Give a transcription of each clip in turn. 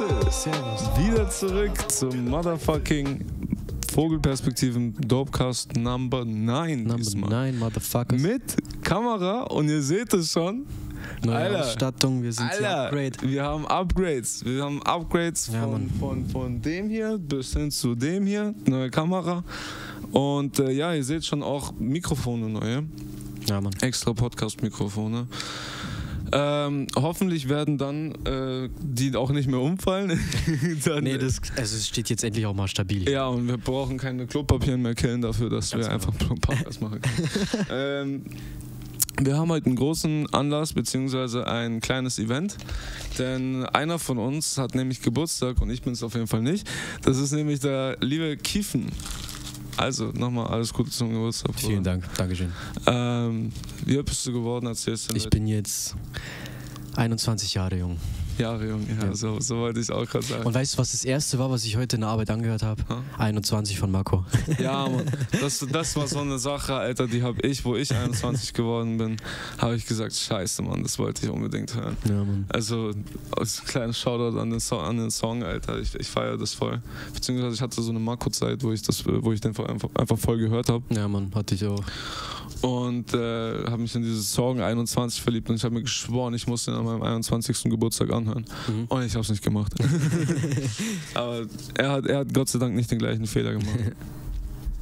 Grüße. Servus. Wieder zurück zum Motherfucking Vogelperspektiven Dopecast Number 9 Number diesmal. 9, Motherfuckers. Mit Kamera und ihr seht es schon. Neue Alter. Ausstattung, wir sind Alter, Upgrade. wir haben Upgrades. Wir haben Upgrades Ja, von, von, von dem hier bis hin zu dem hier. Neue Kamera. Und äh, ja, ihr seht schon auch Mikrofone neue. Ja, Mann. extra Podcast-Mikrofone. Ähm, hoffentlich werden dann äh, die auch nicht mehr umfallen. dann, Nee, das, also es steht jetzt endlich auch mal stabil. ja, und wir brauchen keine Klopapier mehr killen dafür, dass Ganz wir genau. einfach einen Podcast machen können. ähm, wir haben heute einen großen Anlass beziehungsweise ein kleines Event, denn einer von uns hat nämlich Geburtstag und ich bin es auf jeden Fall nicht. Das ist nämlich der liebe Kiefen. Also nochmal alles Gute zum Geburtstag. Bruder. Vielen Dank, Dankeschön. Ähm, wie alt bist du geworden? Erzählst du Ich bin jetzt 21 Jahre jung. Jahre jung, ja, Ja. So, so wollte ich auch gerade sagen. Und weißt du, was das erste war, was ich heute in der Arbeit angehört habe? Ha? 21 von Marco. ja, Mann, das, das war so eine Sache, Alter, die habe ich, wo ich 21 geworden bin, habe ich gesagt, scheiße, Mann, das wollte ich unbedingt hören. Ja, Mann. Also, als kleinen Shoutout an den, so an den Song, Alter, ich, ich feiere das voll. Beziehungsweise ich hatte so eine Marco-Zeit, wo ich, das, wo ich den einfach, einfach voll gehört habe Ja, Mann, hatte ich auch. und äh, habe mich in dieses Song 21 verliebt und ich habe mir geschworen, ich muss den an meinem 21. Geburtstag anhören. Mhm. Und ich habe es nicht gemacht. Aber er hat, er hat Gott sei Dank nicht den gleichen Fehler gemacht.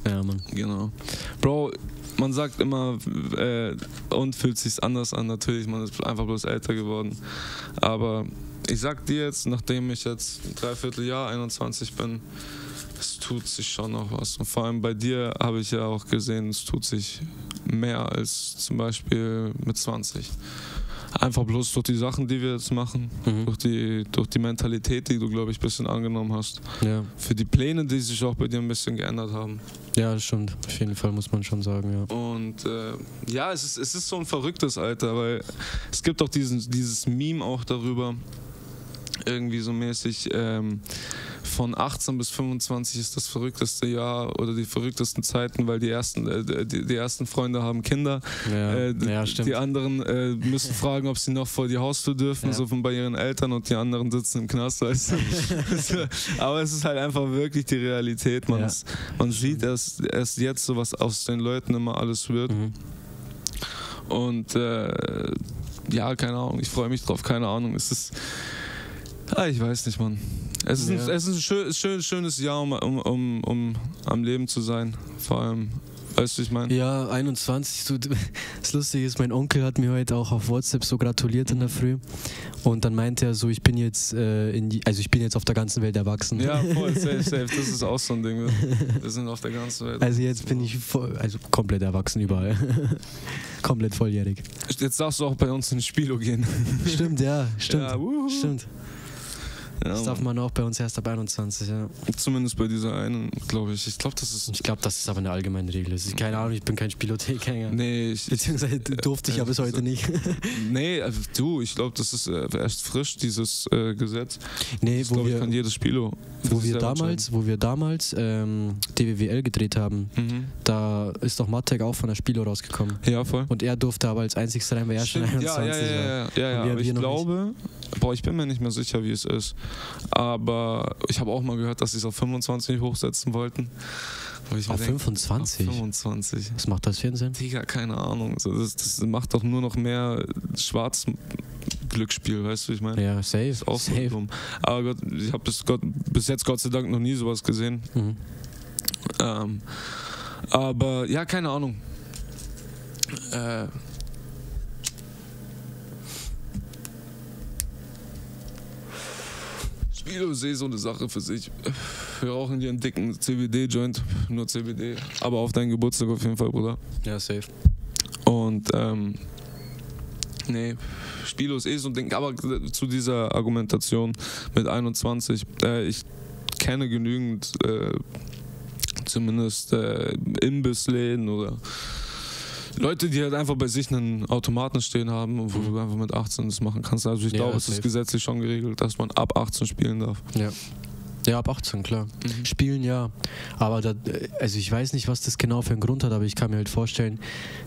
Ja, Mann. Genau. Bro, man sagt immer, äh, und fühlt sich anders an. Natürlich, man ist einfach bloß älter geworden. Aber ich sag dir jetzt, nachdem ich jetzt ein Dreivierteljahr 21 bin, es tut sich schon noch was. Und vor allem bei dir habe ich ja auch gesehen, es tut sich mehr als zum Beispiel mit 20. Einfach bloß durch die Sachen, die wir jetzt machen, Mhm. durch die, durch die Mentalität, die du, glaube ich, ein bisschen angenommen hast, Ja. für die Pläne, die sich auch bei dir ein bisschen geändert haben. ja, das stimmt. Auf jeden Fall muss man schon sagen, ja. Und äh, ja, es ist, es ist so ein verrücktes Alter, weil es gibt auch diesen, dieses Meme auch darüber, irgendwie so mäßig, ähm, von 18 bis 25 ist das verrückteste Jahr oder die verrücktesten Zeiten, weil die ersten, äh, die, die ersten Freunde haben Kinder. Ja, Äh, ja. Die anderen äh, müssen fragen, ob sie noch vor die Haustür dürfen, Ja. so von bei ihren Eltern und die anderen sitzen im Knast. Weißt du? Aber es ist halt einfach wirklich die Realität. Man, ist, man sieht erst, erst jetzt so, was aus den Leuten immer alles wird. Mhm. Und äh, ja, keine Ahnung, ich freue mich drauf, keine Ahnung. Es ist. Ah, ich weiß nicht, Mann. Es ist, ein, Ja. es ist ein schön, schön, schönes Jahr, um, um, um, um am Leben zu sein. Vor allem, weißt du, ich meine? Ja, 21. So, das Lustige ist, mein Onkel hat mir heute auch auf WhatsApp so gratuliert in der Früh. Und dann meinte er so, ich bin jetzt äh, in die, also ich bin jetzt auf der ganzen Welt erwachsen. Ja, voll, safe, safe. Das ist auch so ein Ding. Wir, wir sind auf der ganzen Welt. Also jetzt bin ich voll, also komplett erwachsen überall. komplett volljährig. Jetzt darfst du auch bei uns ins Spielo gehen. Stimmt, ja, stimmt. Ja. Stimmt. Ja, Das darf man auch bei uns erst ab 21, ja. Zumindest bei dieser einen, glaube ich. Ich glaube, das ist. Ich glaube, das ist aber eine allgemeine Regel. Ist, keine Ahnung, ich bin kein Spielothekgänger. Nee, ich, Beziehungsweise durfte ich, aber bis heute nicht. nee, also du, ich glaube, das ist äh, erst frisch, dieses äh, Gesetz. Nee, Das, wo glaube ich, wir, kann jedes Spielo. wo wir damals, wo wir damals ähm, DWWL gedreht haben. Mhm. da ist doch Matek auch von der Spielo rausgekommen. Ja, voll. Und er durfte aber als einzigster rein, weil er schon Stimmt, ja, 21 ja, ja, war. ja, ja, ja, Und wir- aber ich glaube, boah, ich bin mir nicht mehr sicher, wie es ist. Aber ich habe auch mal gehört, dass sie es auf 25 hochsetzen wollten. Auf denk, 25? Auf 25. Was macht das für einen Sinn? Digga, keine Ahnung. So, das, das macht doch nur noch mehr Schwarz-Glücksspiel, weißt du, ich meine? Ja, safe. Ist auch so safe. dumm. Aber Gott, ich habe bis, Gott, bis jetzt Gott sei Dank noch nie sowas gesehen. Mhm. Ähm, aber ja, keine Ahnung. Äh, Spilo ist eh so eine Sache für sich. Wir rauchen hier einen dicken CBD-Joint, nur CBD. Aber auf deinen Geburtstag auf jeden Fall, Bruder. Ja, safe. Und ähm, nee, Spilo ist eh so ein Ding. Aber zu dieser Argumentation mit 21, äh, ich kenne genügend, äh, zumindest äh, Imbissläden oder Leute, die halt einfach bei sich einen Automaten stehen haben, und wo du einfach mit 18 das machen kannst. Also ich Ja, glaube, es ist gesetzlich schon geregelt, dass man ab 18 spielen darf. Ja. Ja, ab 18, klar. Mhm. Spielen ja. Aber da, also ich weiß nicht, was das genau für einen Grund hat, aber ich kann mir halt vorstellen,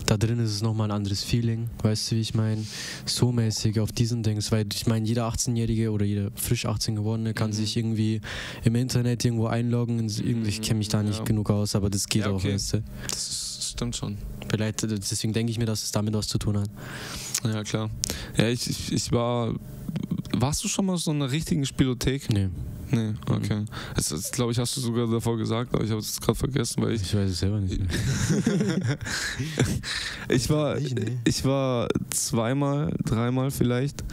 da drin ist es nochmal ein anderes Feeling. Weißt du, wie ich meine? So mäßig auf diesen Dings. Weil ich meine, jeder 18-Jährige oder jeder frisch 18 gewordene kann Mhm. sich irgendwie im Internet irgendwo einloggen. in so- irgendwie- Ich kenne mich da nicht Ja. genug aus, aber das geht Ja, auch, okay. weißt du? Das ist, stimmt schon. Vielleicht, deswegen denke ich mir, dass es damit was zu tun hat. Ja, klar. Ja, ich, ich, ich war. Warst du schon mal so in einer richtigen Spielothek? Nee, Nee, okay. Das, das glaube ich, hast du sogar davor gesagt, aber ich habe es gerade vergessen, weil ich. ich weiß es selber nicht. Ich war, ich war zweimal, dreimal vielleicht.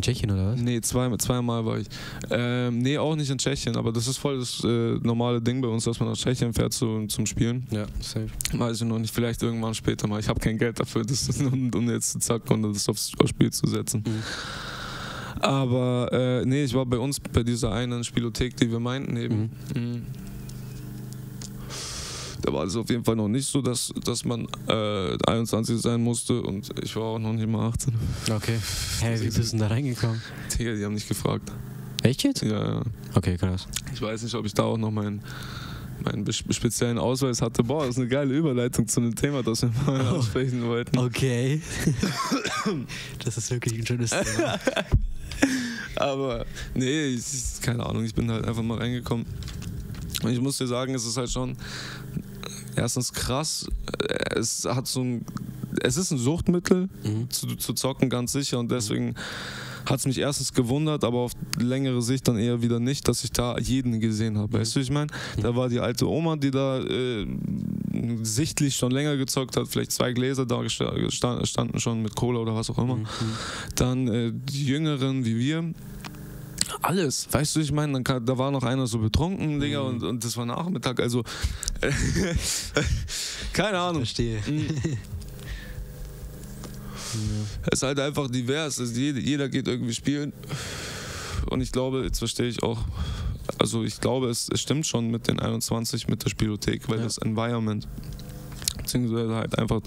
In Tschechien oder was? Nee, zwei, zweimal war ich. Ähm, nee, auch nicht in Tschechien, aber das ist voll das äh, normale Ding bei uns, dass man nach Tschechien fährt zu, zum Spielen. Ja, safe. Weiß ich noch nicht, vielleicht irgendwann später mal. Ich habe kein Geld dafür, das, um, um jetzt zu zacken und das aufs, aufs Spiel zu setzen. Mhm. Aber äh, nee, ich war bei uns bei dieser einen Spielothek, die wir meinten eben. Mhm. Da war es auf jeden Fall noch nicht so, dass, dass man äh, 21 sein musste und ich war auch noch nicht mal 18. Okay. Hä, wie bist du denn da reingekommen? Digga, die haben nicht gefragt. Echt jetzt? Ja, ja. Okay, krass. Ich weiß nicht, ob ich da auch noch meinen meinen speziellen Ausweis hatte. Boah, das ist eine geile Überleitung zu einem Thema, das wir mal Oh. ansprechen wollten. Okay. das ist wirklich ein schönes Thema. Aber nee, ich- keine Ahnung, ich bin halt einfach mal reingekommen. Und ich muss dir sagen, es ist halt schon erstens krass. äh, Es hat so ein, es ist ein Suchtmittel Mhm. zu, zu zocken, ganz sicher. Und deswegen hat es mich erstens gewundert, aber auf längere Sicht dann eher wieder nicht, dass ich da jeden gesehen habe. Weißt du, wie ich meine? Da war die alte Oma, die da äh, sichtlich schon länger gezockt hat, vielleicht zwei Gläser da standen schon mit Cola oder was auch immer. Mhm. Dann äh, die Jüngeren wie wir. Alles, weißt du, ich meine, da war noch einer so betrunken, Digga, Mhm. und, und das war Nachmittag, also keine Ahnung. Verstehe. Mhm. Es ist halt einfach divers. Also jeder, jeder geht irgendwie spielen. Und ich glaube, jetzt verstehe ich auch, also ich glaube, es, es stimmt schon mit den 21, mit der Spielothek, weil Ja. das Environment, beziehungsweise halt einfach,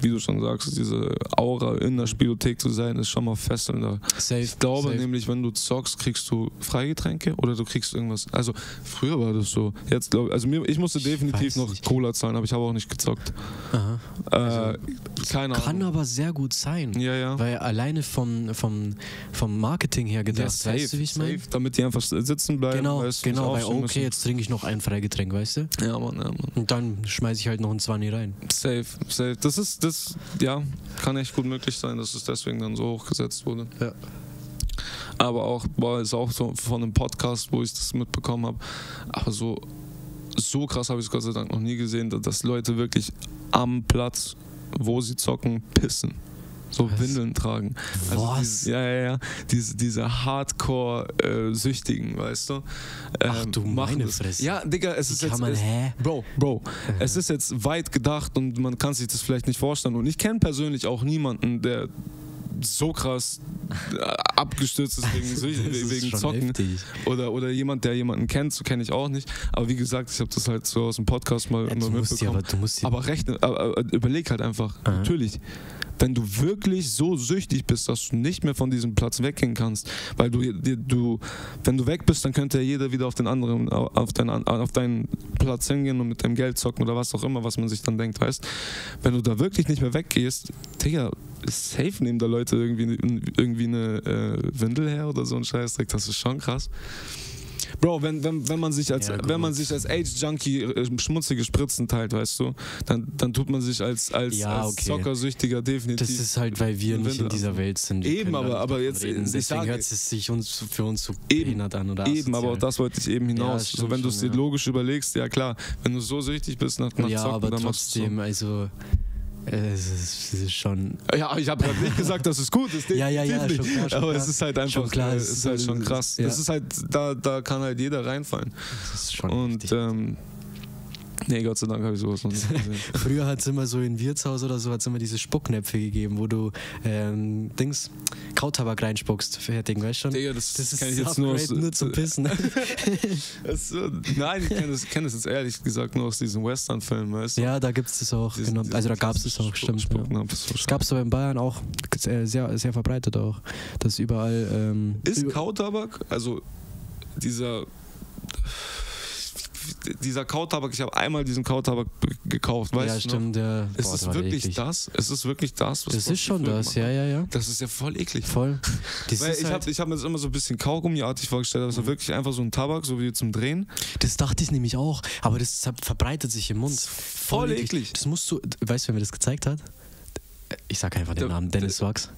wie du schon sagst, diese Aura in der Spielothek zu sein, ist schon mal fesselnder. Safe. Ich glaube safe. nämlich, wenn du zockst, kriegst du Freigetränke oder du kriegst irgendwas. Also früher war das so. Jetzt glaube also mir, ich musste Ich definitiv weiß noch nicht. Cola zahlen, aber ich habe auch nicht gezockt. Aha. Äh, Also, keine Kann Ahnung. aber sehr gut sein. Ja, ja. Weil alleine vom, vom, vom Marketing her gedacht, weißt du, wie ich meine? safe, damit die einfach sitzen bleiben. Genau, weißt genau, weil okay, jetzt trinke ich noch ein Freigetränk, weißt du? müssen. Ja, Mann, ja, Mann. Und dann schmeiße ich halt noch ein 20 rein. Safe, safe. Das ist, das, ja, kann echt gut möglich sein, dass es deswegen dann so hochgesetzt wurde. Ja. Aber auch, boah, ist auch so von einem Podcast, wo ich das mitbekommen habe. Aber so, so krass habe ich es Gott sei Dank noch nie gesehen, dass Leute wirklich am Platz, wo sie zocken, pissen. So Was? Windeln tragen. Also Was? Diese, ja, ja, ja. Diese, diese Hardcore-Süchtigen, weißt du? Ach ähm, du machen meine das. Fresse. Ja, Digga, es ist Wie jetzt. kann man, es? Bro, Bro, es ist jetzt weit gedacht und man kann sich das vielleicht nicht vorstellen. Und ich kenne persönlich auch niemanden, der so krass äh, abgestürzt ist wegen, ist wegen Zocken. heftig. Oder, oder jemand, der jemanden kennt, so kenne ich auch nicht. Aber wie gesagt, ich habe das halt so aus dem Podcast mal Ja, immer du musst mitbekommen. aber, du Aber rechne, aber überleg halt einfach, Aha. natürlich, wenn du wirklich so süchtig bist, dass du nicht mehr von diesem Platz weggehen kannst, weil du, du wenn du weg bist, dann könnte ja jeder wieder auf den anderen, auf deinen, auf deinen Platz hingehen und mit dem Geld zocken oder was auch immer, was man sich dann denkt, weißt. Wenn du da wirklich nicht mehr weggehst, Digga, safe nehmen da Leute irgendwie, irgendwie eine äh, Windel her oder so ein Scheißdreck, das ist schon krass. Bro, wenn, wenn, wenn man sich als Ja, wenn man sich als Age-Junkie äh, schmutzige Spritzen teilt, weißt du, dann, dann tut man sich als, als, Ja, als okay. Zockersüchtiger definitiv. das ist halt, weil wir nicht in dieser. Welt sind. Wir Eben, aber- aber jetzt, reden. Deswegen sage- hört es sich uns, für uns so Eben. an oder Eben, aber asozial. auf das wollte ich eben hinaus. stimmt so, wenn du es dir ja. logisch überlegst, ja klar, wenn du so süchtig bist nach, nach Ja, Zocken, aber dann machst du trotzdem, also es ist, schon. Ja, ich habe gerade nicht gesagt, dass es gut ist. Ja, ja, ja, schon klar, schon aber es ist halt einfach, Schon klar, äh, es ist halt halt- schon krass. ja. Das ist halt, da, da kann halt jeder reinfallen. Das ist schon Und ähm, nee, Gott sei Dank habe ich sowas noch nicht gesehen. Früher hat es immer so in Wirtshaus oder so hat es immer diese Spucknäpfe gegeben, wo du ähm, Dings Kautabak reinspuckst, fertig, weißt du schon? Digga, das, das ist kenn ich jetzt nur aus, nur zum Pissen. Das, nein, ich kenne das, kenn das jetzt ehrlich gesagt nur aus diesen Western-Filmen, weißt du? ja, da gibt es das auch, Diesen- genau. diesen Also da gab es das auch, stimmt. Ja. Spucknapf so Das gab es aber in Bayern auch äh, sehr, sehr verbreitet auch. Das überall. Ähm, Ist Kautabak, also dieser dieser Kautabak, ich habe einmal diesen Kautabak gekauft, weißt ja, du noch? stimmt. Ja. Ist Boah, es wirklich eklig. das? Ist es wirklich das? was Das ist schon das, gemacht ja, hat? ja, ja. Das ist ja voll eklig. Voll. Ich halt, habe hab mir das immer so ein bisschen Kaugummiartig vorgestellt, aber es war wirklich einfach so ein Tabak, so wie zum Drehen. das dachte ich nämlich auch, aber das ver- verbreitet sich im Mund. Voll eklig. Das musst du, weißt du, wer mir das gezeigt hat? Ich sag einfach den Der- Namen, Dennis Wachs.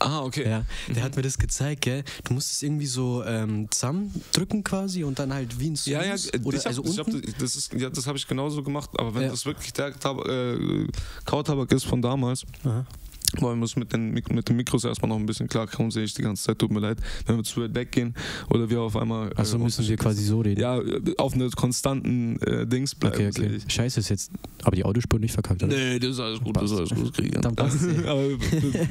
Ah, okay. Ja, der hat mir das gezeigt, gell? Du musst es irgendwie so ähm, zusammendrücken quasi und dann halt wie ein Ja, ja, Snooze äh, oder hab, also ich hab, unten. das ist, ja, das habe ich genauso gemacht, aber wenn Ja. das wirklich der äh, Kautabak ist von damals, Aha. Weil wir müssen mit den, mit den Mikros erstmal noch ein bisschen klarkommen, sehe ich die ganze Zeit, tut mir leid, wenn wir zu weit weggehen oder wir auf einmal. Also äh, müssen wir quasi so reden. Ja, auf einer konstanten äh, Dings bleiben. okay, okay. ich. Scheiße, ist jetzt. Aber die Audiospur nicht verkackt, oder? Nee, das ist alles gut, das ist alles gut, kriegen. Dann passt's eh. Aber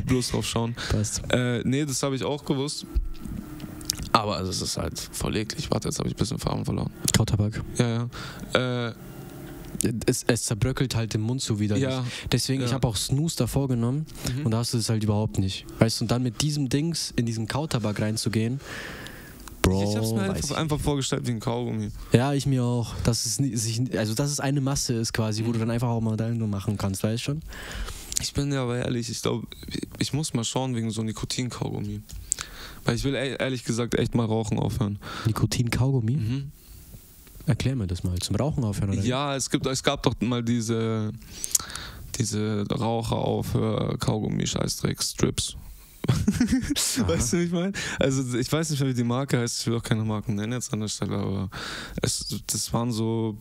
bloß drauf schauen. Passt. Äh, nee, das habe ich auch gewusst. Aber also, es ist halt voll eklig. Warte, jetzt habe ich ein bisschen Farben verloren. Kautabak. Ja, ja. Äh, Es, es zerbröckelt halt im Mund so wieder. ja. Deswegen, ich Ja. habe auch Snooze davor genommen Mhm. und da hast du das halt überhaupt nicht. Weißt du, und dann mit diesem Dings in diesen Kautabak reinzugehen. Bro, ich habe es mir weiß einfach, ich. vorgestellt wie ein Kaugummi. Ja, ich mir auch. Dass es nie- sich, also dass es eine Masse ist quasi, wo du dann einfach auch mal deine machen kannst, weißt du schon? Ich bin ja aber ehrlich, ich glaube, ich muss mal schauen wegen so Nikotin-Kaugummi. Weil ich will e- ehrlich gesagt echt mal rauchen aufhören. Nikotin-Kaugummi? Mhm. Erklär mir das mal. Zum Rauchen aufhören oder? Ja, es, gibt, es gab doch mal diese, diese Raucher auf Kaugummi-Scheißdreck-Strips. weißt du, wie ich meine? Also ich weiß nicht mehr, wie die Marke heißt, ich will auch keine Marken nennen jetzt an der Stelle, aber es, das waren so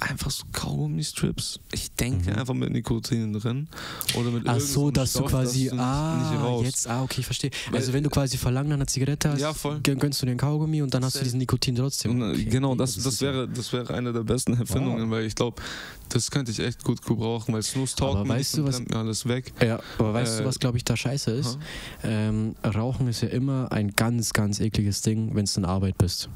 einfach so Kaugummi-Strips. Ich denke Mhm. einfach mit Nikotin drin oder mit Ach so, dass Stoff, du quasi, dass du ah, nicht jetzt, ah, okay, ich verstehe. Also wenn du quasi Verlangen nach einer Zigarette hast, Ja, voll. gön- gönnst du den Kaugummi und dann hast du diesen Nikotin trotzdem. Äh, Okay, genau, das, das, wäre, das wäre eine der besten Erfindungen, weil ich glaube, das könnte ich echt gut gebrauchen, weil Snooze taugt Aber mir weißt du, was- mir alles weg. Ja, aber weißt Äh, du, was glaube ich da scheiße ist? Ähm, Rauchen ist ja immer ein ganz, ganz ekliges Ding, wenn du in Arbeit bist.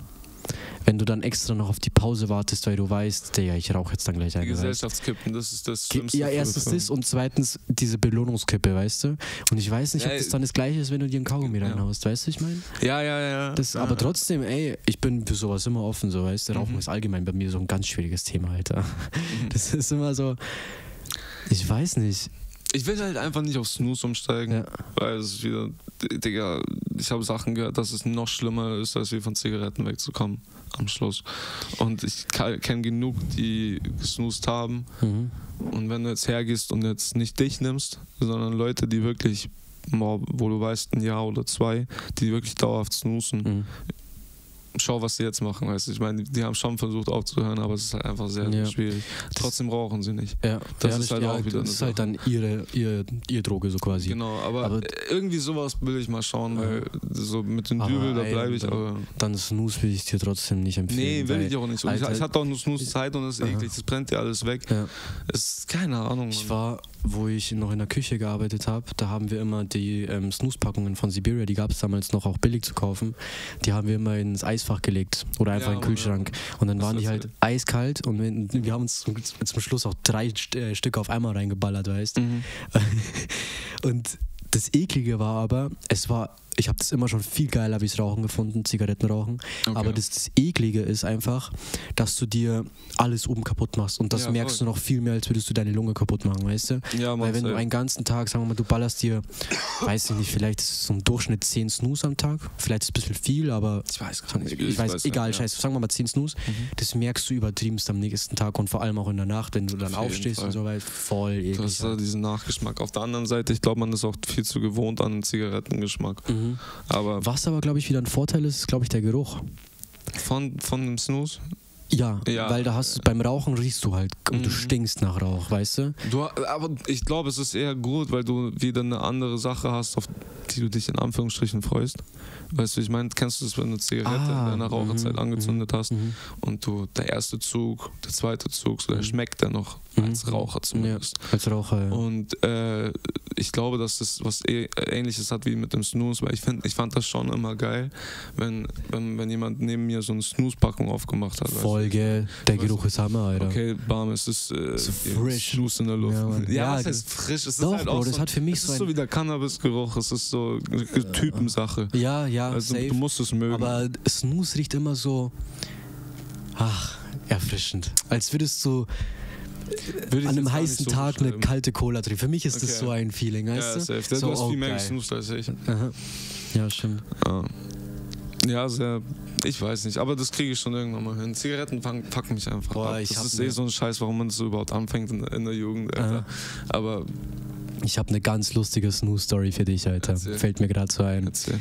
Wenn du dann extra noch auf die Pause wartest, weil du weißt, ja, ich rauche jetzt dann gleich eine. Gesellschaftskippen, das ist das Schlimmste. Ja, erstens das und zweitens diese Belohnungskippe, weißt du? Und ich weiß nicht, ob Ja, das dann das gleiche ist, wenn du dir einen Kaugummi ja. reinhaust, weißt du, ich meine? Ja, ja, ja. Das, ja. aber trotzdem, ey, ich bin für sowas immer offen, so, weißt du? Rauchen Mhm. ist allgemein bei mir so ein ganz schwieriges Thema, Alter. Mhm. Das ist immer so, ich weiß nicht. Ich will halt einfach nicht auf Snooze umsteigen, Ja. weil es wieder, Digga, ich habe Sachen gehört, dass es noch schlimmer ist, als wie von Zigaretten wegzukommen am Schluss. Und ich kenne genug, die gesnoost haben. Mhm. Und wenn du jetzt hergehst und jetzt nicht dich nimmst, sondern Leute, die wirklich, wo du weißt, ein Jahr oder zwei, die wirklich dauerhaft snoosen, Mhm. Schau, was sie jetzt machen, weißt du. Ich meine, die, die haben schon versucht aufzuhören, aber es ist halt einfach sehr, Ja. schwierig. Trotzdem rauchen sie nicht. Ja, Das ja, ist halt auch wieder Das ist halt dann ihre, ihre, ihre Droge so quasi. Genau, aber, Aber- irgendwie sowas will ich mal schauen, Ja. weil so mit dem Dübel, da bleibe ich, dann- aber. Dann Snooze will ich dir trotzdem nicht empfehlen. Nee, will ich auch nicht so. Ich, Alter, ich hatte auch nur Snooze Zeit und es ist eklig, das brennt dir alles weg. Ja. Es ist keine Ahnung. Ich war, wo ich noch in der Küche gearbeitet habe, da haben wir immer die ähm, Snooze-Packungen von Siberia, die gab es damals noch auch billig zu kaufen, die haben wir immer ins Eisfach gelegt oder einfach Ja, in den Kühlschrank. Und dann Das waren die halt eiskalt und wir, wir haben uns zum, zum Schluss auch drei St äh, Stücke auf einmal reingeballert, weißt Mhm. Und das Eklige war aber, es war, ich habe das immer schon viel geiler wie es Rauchen gefunden, Zigarettenrauchen. Okay. Aber das, das Eklige ist einfach, dass du dir alles oben kaputt machst. Und das Ja, merkst voll. du noch viel mehr, als würdest du deine Lunge kaputt machen, weißt du? ja, Mann, Weil wenn du einen ganzen Tag, sagen wir mal, du ballerst dir, weiß ich nicht, vielleicht ist es so im Durchschnitt 10 Snooze am Tag. Vielleicht ist es ein bisschen viel, aber ich weiß gar nicht. ich, weiß, egal, nicht, ja. scheiße, sagen wir mal 10 Snooze. Mhm. Das merkst du übertriebenst am nächsten Tag und vor allem auch in der Nacht, wenn du dann Auf aufstehst Fall. und so weiter. Voll Du eklig. hast da diesen Nachgeschmack. Auf der anderen Seite, ich glaube, man ist auch viel zu gewohnt an Zigarettengeschmack. Mhm. Aber Was aber, glaube ich, wieder ein Vorteil ist, ist, glaube ich, der Geruch. von, von dem Snooze? Ja, Ja. weil da hast du beim Rauchen riechst du halt und du Mhm. stinkst nach Rauch, weißt du? Du, aber ich glaube, es ist eher gut, weil du wieder eine andere Sache hast, auf die du dich in Anführungsstrichen freust. Weißt du, ich meine, kennst du das, wenn du eine Zigarette Ah, in deiner Raucherzeit mhm, angezündet hast Mhm. und du der erste Zug, der zweite Zug, so der Mhm. schmeckt der noch Mhm. Als Raucher zumindest. Ja, als Raucher. Ja. Und äh, ich glaube, dass das was eh- ähnliches hat wie mit dem Snooze, weil ich, find, ich fand das schon immer geil, wenn, wenn, wenn jemand neben mir so eine Snooze-Packung aufgemacht hat. du? Folge, der Geruch ist Hammer, Alter. Okay, bam, es ist äh, So die frisch. Snooze in der Luft. Ja, Ja, ja, was heißt frisch? Es doch, ist halt Bro, auch das so, hat für mich es so ist so wie der Cannabis-Geruch, es ist so eine Typensache. Ja, ja, Also safe. du musst es mögen. Aber Snooze riecht immer so, ach, erfrischend. Als würdest du an einem heißen so Tag eine kalte Cola trinken. Für mich ist das Okay. so ein Feeling, Ja, weißt du? safe. So, du hast viel mehr geil. gesnoost als ich. Aha. Ja, stimmt. Ja. Ja, sehr. Ich weiß nicht, aber das kriege ich schon irgendwann mal hin. Zigaretten fucken mich einfach Boah, ab. ich Das ist ne- eh so ein Scheiß, warum man das so überhaupt anfängt in, in der Jugend, Alter. Aber Ich habe eine ganz lustige Snooze-Story für dich, Alter. Erzähl. Fällt mir gerade so ein. erzähl.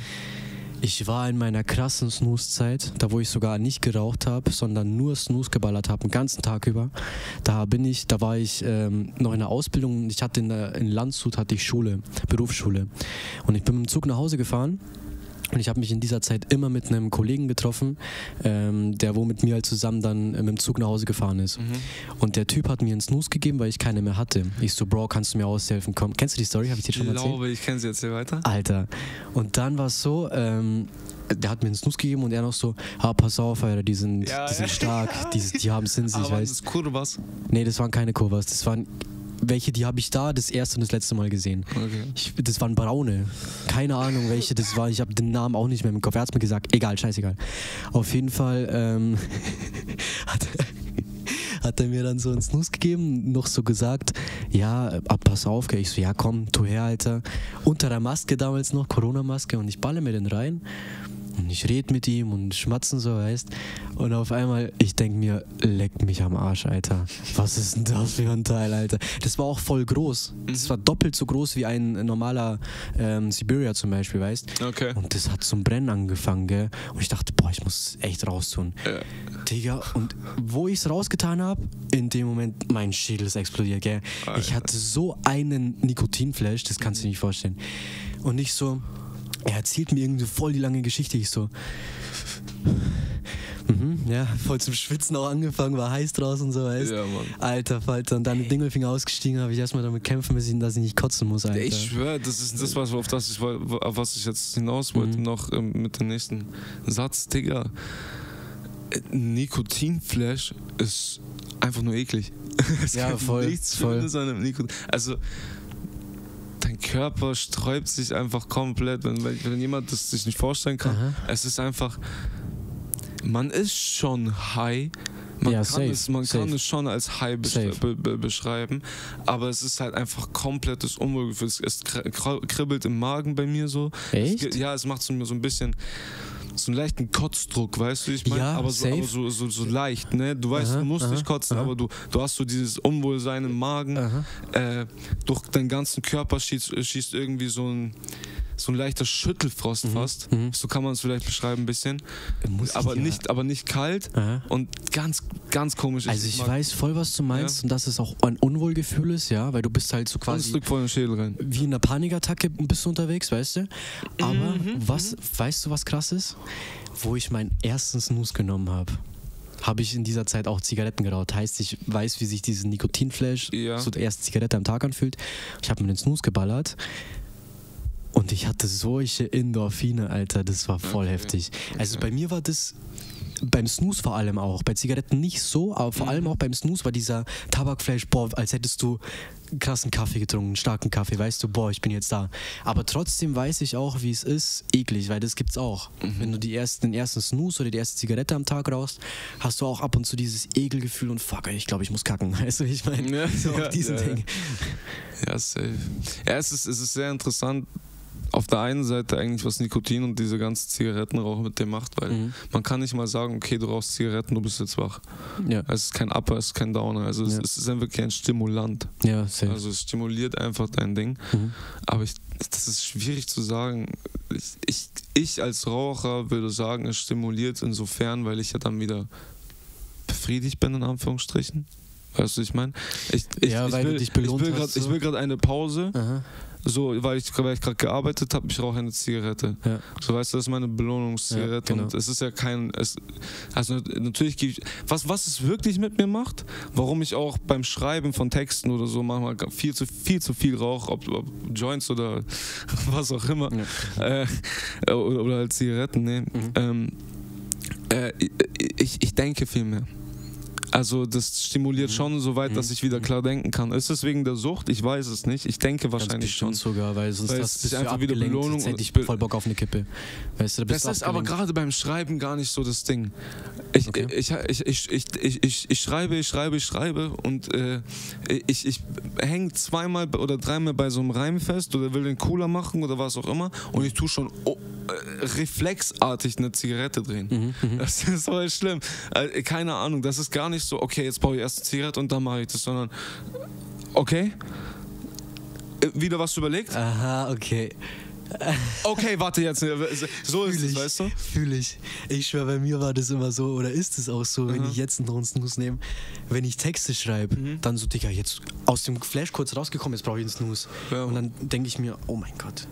Ich war in meiner krassen Snooze-Zeit, da wo ich sogar nicht geraucht habe, sondern nur Snooze geballert habe, den ganzen Tag über. Da bin ich, da war ich ähm, noch in der Ausbildung. Ich hatte in, in Landshut hatte ich Schule, Berufsschule. Und ich bin mit dem Zug nach Hause gefahren. Und ich habe mich in dieser Zeit immer mit einem Kollegen getroffen, ähm, der wo mit mir halt zusammen dann äh, mit dem Zug nach Hause gefahren ist. Mhm. Und der Typ hat mir einen Snooze gegeben, weil ich keine mehr hatte. Ich so, Bro, kannst du mir aushelfen? Komm, kennst du die Story? Habe ich dir Ich schon mal erzählt? glaube, ich kenne sie jetzt hier weiter. Alter. Und dann war es so, ähm, der hat mir einen Snooze gegeben und er noch so, ah, pass auf, Alter, die sind, Ja, die sind ja. stark, die, die haben es in sich, Aber weißt das Kurvas. Nee, das waren keine Kurvas, das waren welche, die habe ich da das erste und das letzte Mal gesehen. Okay. Ich, das waren braune. Keine Ahnung, welche das waren. Ich habe den Namen auch nicht mehr im Kopf. Er hat mir gesagt, egal, scheißegal. Auf jeden Fall ähm, hat, hat er mir dann so einen Snooze gegeben, noch so gesagt, ja, äh, pass auf, ich so, ja komm, tu her, Alter. Unter der Maske damals noch, Corona-Maske und ich balle mir den rein. Und ich rede mit ihm und schmatzen so, weißt. Und auf einmal, ich denk mir, leck mich am Arsch, Alter. Was ist denn das für ein Teil, Alter? Das war auch voll groß. Das war doppelt so groß wie ein normaler ähm, Siberia zum Beispiel, weißt. Okay. Und das hat zum Brennen angefangen, gell. Und ich dachte, boah, ich muss echt raustun. Ja. Digga, und wo ich es rausgetan habe, in dem Moment, mein Schädel ist explodiert, gell. Ich hatte so einen Nikotinflash, das kannst du dir nicht vorstellen. Und ich so, er erzählt mir irgendwie voll die lange Geschichte. Ich so, mhm, ja, voll zum Schwitzen auch angefangen, war heiß draußen und so, weißt Ja, Mann. Alter Falter, und dann mit Dingelfinger ausgestiegen, habe ich erstmal damit kämpfen müssen, dass ich nicht kotzen muss, Alter. Ich schwöre, das ist das, was, auf, das ich, auf was ich jetzt hinaus wollte, Mhm. noch ähm, mit dem nächsten Satz. Digga, äh, Nikotinflash ist einfach nur eklig. es Ja, gibt voll, nichts voll. Schönes an einem Nikotin. Also, Körper sträubt sich einfach komplett, wenn, wenn, jemand das sich nicht vorstellen kann. Aha. Es ist einfach, man ist schon high. Man, Ja, kann, safe, es, man kann es schon als high be be beschreiben, aber es ist halt einfach komplettes Unwohlgefühl. Es, es kr- kr- kribbelt im Magen bei mir so. Echt? Es, ja, es macht so, so ein bisschen so einen leichten Kotzdruck, weißt du, wie ich meine? Ja, aber, so, aber so, so, so leicht, ne? Du weißt, Aha, du musst aha, nicht kotzen, aha. aber du, du hast so dieses Unwohlsein im Magen. Äh, durch deinen ganzen Körper schießt, schießt irgendwie so ein, so ein leichter Schüttelfrost fast. mhm. So kann man es vielleicht beschreiben ein bisschen. Muss ich Aber ja- nicht, aber nicht kalt Aha. und ganz, ganz komisch. Also ich mag- weiß voll, was du meinst Ja. und dass es auch ein Unwohlgefühl ist, ja, weil du bist halt so ein quasi Stück vor den Schädel rein. wie in einer Panikattacke bist du unterwegs, weißt du? Aber Mhm, was, weißt du, was krass ist? Wo ich meinen ersten Snooze genommen habe, habe ich in dieser Zeit auch Zigaretten geraucht. Heißt, ich weiß, wie sich dieses Nikotinflash, Ja. so die erste Zigarette am Tag anfühlt. Ich habe mir den Snooze geballert. Und ich hatte solche Endorphine, Alter, das war voll Okay, heftig. Also bei mir war das beim Snooze vor allem auch, bei Zigaretten nicht so, aber vor Mhm. allem auch beim Snooze war dieser Tabakflash, boah, als hättest du krassen Kaffee getrunken, starken Kaffee, weißt du, boah, ich bin jetzt da. Aber trotzdem weiß ich auch, wie es ist, eklig, weil das gibt's auch. Mhm. Wenn du die ersten, den ersten Snooze oder die erste Zigarette am Tag rauchst, hast du auch ab und zu dieses Ekelgefühl und fuck, ich glaube, ich muss kacken, weißt du, ich meine? Ja, so ja, auf diesen ja. Ding. Ja, safe. Ja, es ist, es ist sehr interessant. Auf der einen Seite eigentlich, was Nikotin und diese ganze Zigarettenrauch mit dir macht, weil Mhm. man kann nicht mal sagen, okay, du rauchst Zigaretten, du bist jetzt wach. Ja, Es ist kein Upper, es ist kein Downer. Also es, Ja. es ist einfach kein Stimulant. ja, safe. Also es stimuliert einfach dein Ding. Mhm. Aber ich, das ist schwierig zu sagen. Ich, ich, ich als Raucher würde sagen, es stimuliert insofern, weil ich ja dann wieder befriedigt bin, in Anführungsstrichen. Weißt du, was ich meine? Ich, ich, Ja, ich weil du will, ich will grad- so. Ich will gerade eine Pause. Aha. So, weil ich, weil ich gerade gearbeitet habe, ich rauche eine Zigarette. Ja. So weißt du, das ist meine Belohnungszigarette. Ja, genau. Und es ist ja kein. Es, also natürlich gebe ich. Was, was es wirklich mit mir macht, warum ich auch beim Schreiben von Texten oder so manchmal viel zu viel zu viel rauche, ob, ob Joints oder was auch immer. Äh, oder, oder halt Zigaretten, ne? Mhm. Ähm, äh, ich, ich denke viel mehr. Also das stimuliert Mhm. schon so weit, dass Mhm. ich wieder klar denken kann. Ist es wegen der Sucht? Ich weiß es nicht. Ich denke wahrscheinlich schon. sogar, weil sonst Weil das es ist einfach wieder. Belohnung Jetzt hätte ich voll Bock auf eine Kippe. Weißt du, da bist Das ist aber gerade beim Schreiben gar nicht so das Ding. Ich, Okay. ich, ich, ich, ich, ich, ich, ich schreibe, ich schreibe, ich schreibe und äh, ich, ich hänge zweimal oder dreimal bei so einem Reim fest oder will den cooler machen oder was auch immer und ich tue schon oh, äh, reflexartig eine Zigarette drehen. Mhm, Das ist voll schlimm. Äh, keine Ahnung, das ist gar nicht so, okay, jetzt brauche ich erst Zigarette und dann mache ich das, sondern okay. Äh, Wieder was überlegt? Aha, okay. Okay, warte jetzt. So ist es, weißt du? Fühle ich. Ich schwöre, bei mir war das immer so, oder ist es auch so, wenn Mhm. ich jetzt einen Snooze nehme, wenn ich Texte schreibe, Mhm. dann so, Digga, jetzt aus dem Flash kurz rausgekommen, jetzt brauche ich einen Snooze. Ja. Und dann denke ich mir, oh mein Gott.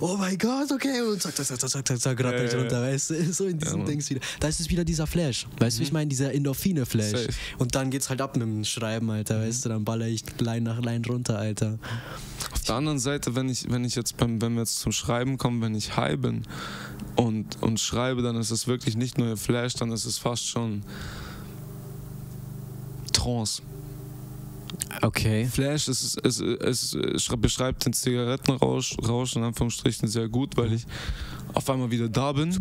Oh mein Gott, okay, und zack, zack, zack, zack, zack, zack, zack, Ja, ja, runter, weißt du, so in diesen Mann. Dings wieder. Da ist es wieder dieser Flash, weißt du, wie ich meine, dieser Endorphine-Flash. Und dann geht's halt ab mit dem Schreiben, Alter, weißt du, dann baller ich Line nach Line runter, Alter. Auf der anderen Seite, wenn ich, wenn ich jetzt beim, wenn wir jetzt zum Schreiben kommen, wenn ich high bin und, und schreibe, dann ist es wirklich nicht nur Flash, dann ist es fast schon Trance. Okay. Flash ist, ist, ist, ist, beschreibt den Zigarettenrausch Rausch in Anführungsstrichen sehr gut, weil ich auf einmal wieder da bin.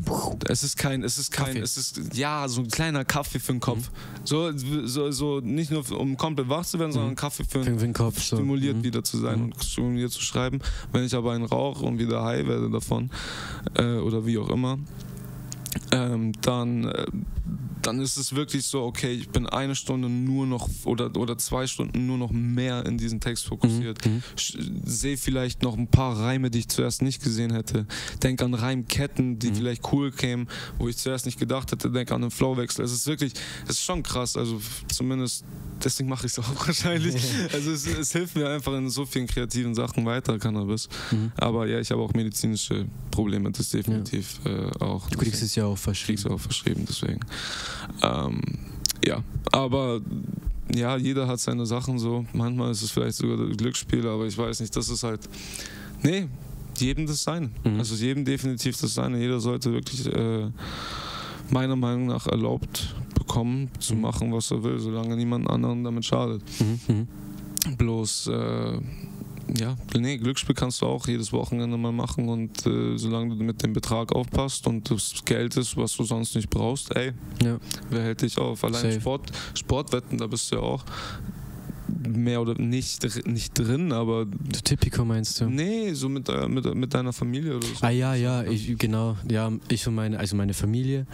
Es ist kein, es ist kein, Kaffee. es ist ja so ein kleiner Kaffee für den Kopf. So, so, so nicht nur um komplett wach zu werden, sondern ein Kaffee für, Für den Kopf so. stimuliert Mhm. wieder zu sein und stimuliert zu schreiben. Wenn ich aber einen rauche und wieder high werde davon äh, oder wie auch immer, ähm, dann, äh, dann ist es wirklich so, okay, ich bin eine Stunde nur noch oder, oder zwei Stunden nur noch mehr in diesen Text fokussiert. Mhm. Sehe vielleicht noch ein paar Reime, die ich zuerst nicht gesehen hätte. Denk an Reimketten, die Mhm. vielleicht cool kämen, wo ich zuerst nicht gedacht hätte. Denk an einen Flowwechsel. Es ist wirklich, es ist schon krass. Also zumindest deswegen mache ich es auch wahrscheinlich. Also es, es hilft mir einfach in so vielen kreativen Sachen weiter, Cannabis. Mhm. Aber ja, ich habe auch medizinische Probleme, das definitiv äh, auch. Du kriegst es ja auch verschrieben. auch verschrieben, deswegen. Ähm, ja, aber ja, jeder hat seine Sachen so. Manchmal ist es vielleicht sogar Glücksspiel, aber ich weiß nicht, das ist halt. Nee, jedem das Seine. Mhm. Also jedem definitiv das Seine. Jeder sollte wirklich äh, meiner Meinung nach erlaubt bekommen, zu Mhm. machen, was er will, solange niemand anderen damit schadet. Mhm. Mhm. Bloß, äh, ja, nee, Glücksspiel kannst du auch jedes Wochenende mal machen und äh, solange du mit dem Betrag aufpasst und das Geld ist, was du sonst nicht brauchst, ey, Ja. wer hält dich auf? Allein Safe. Sport, Sportwetten, da bist du ja auch mehr oder nicht, nicht drin, aber Typico meinst du? nee, so mit, äh, mit, mit deiner Familie oder so. Ah ja, ja, ich, genau. Ja, ich und meine, also meine Familie,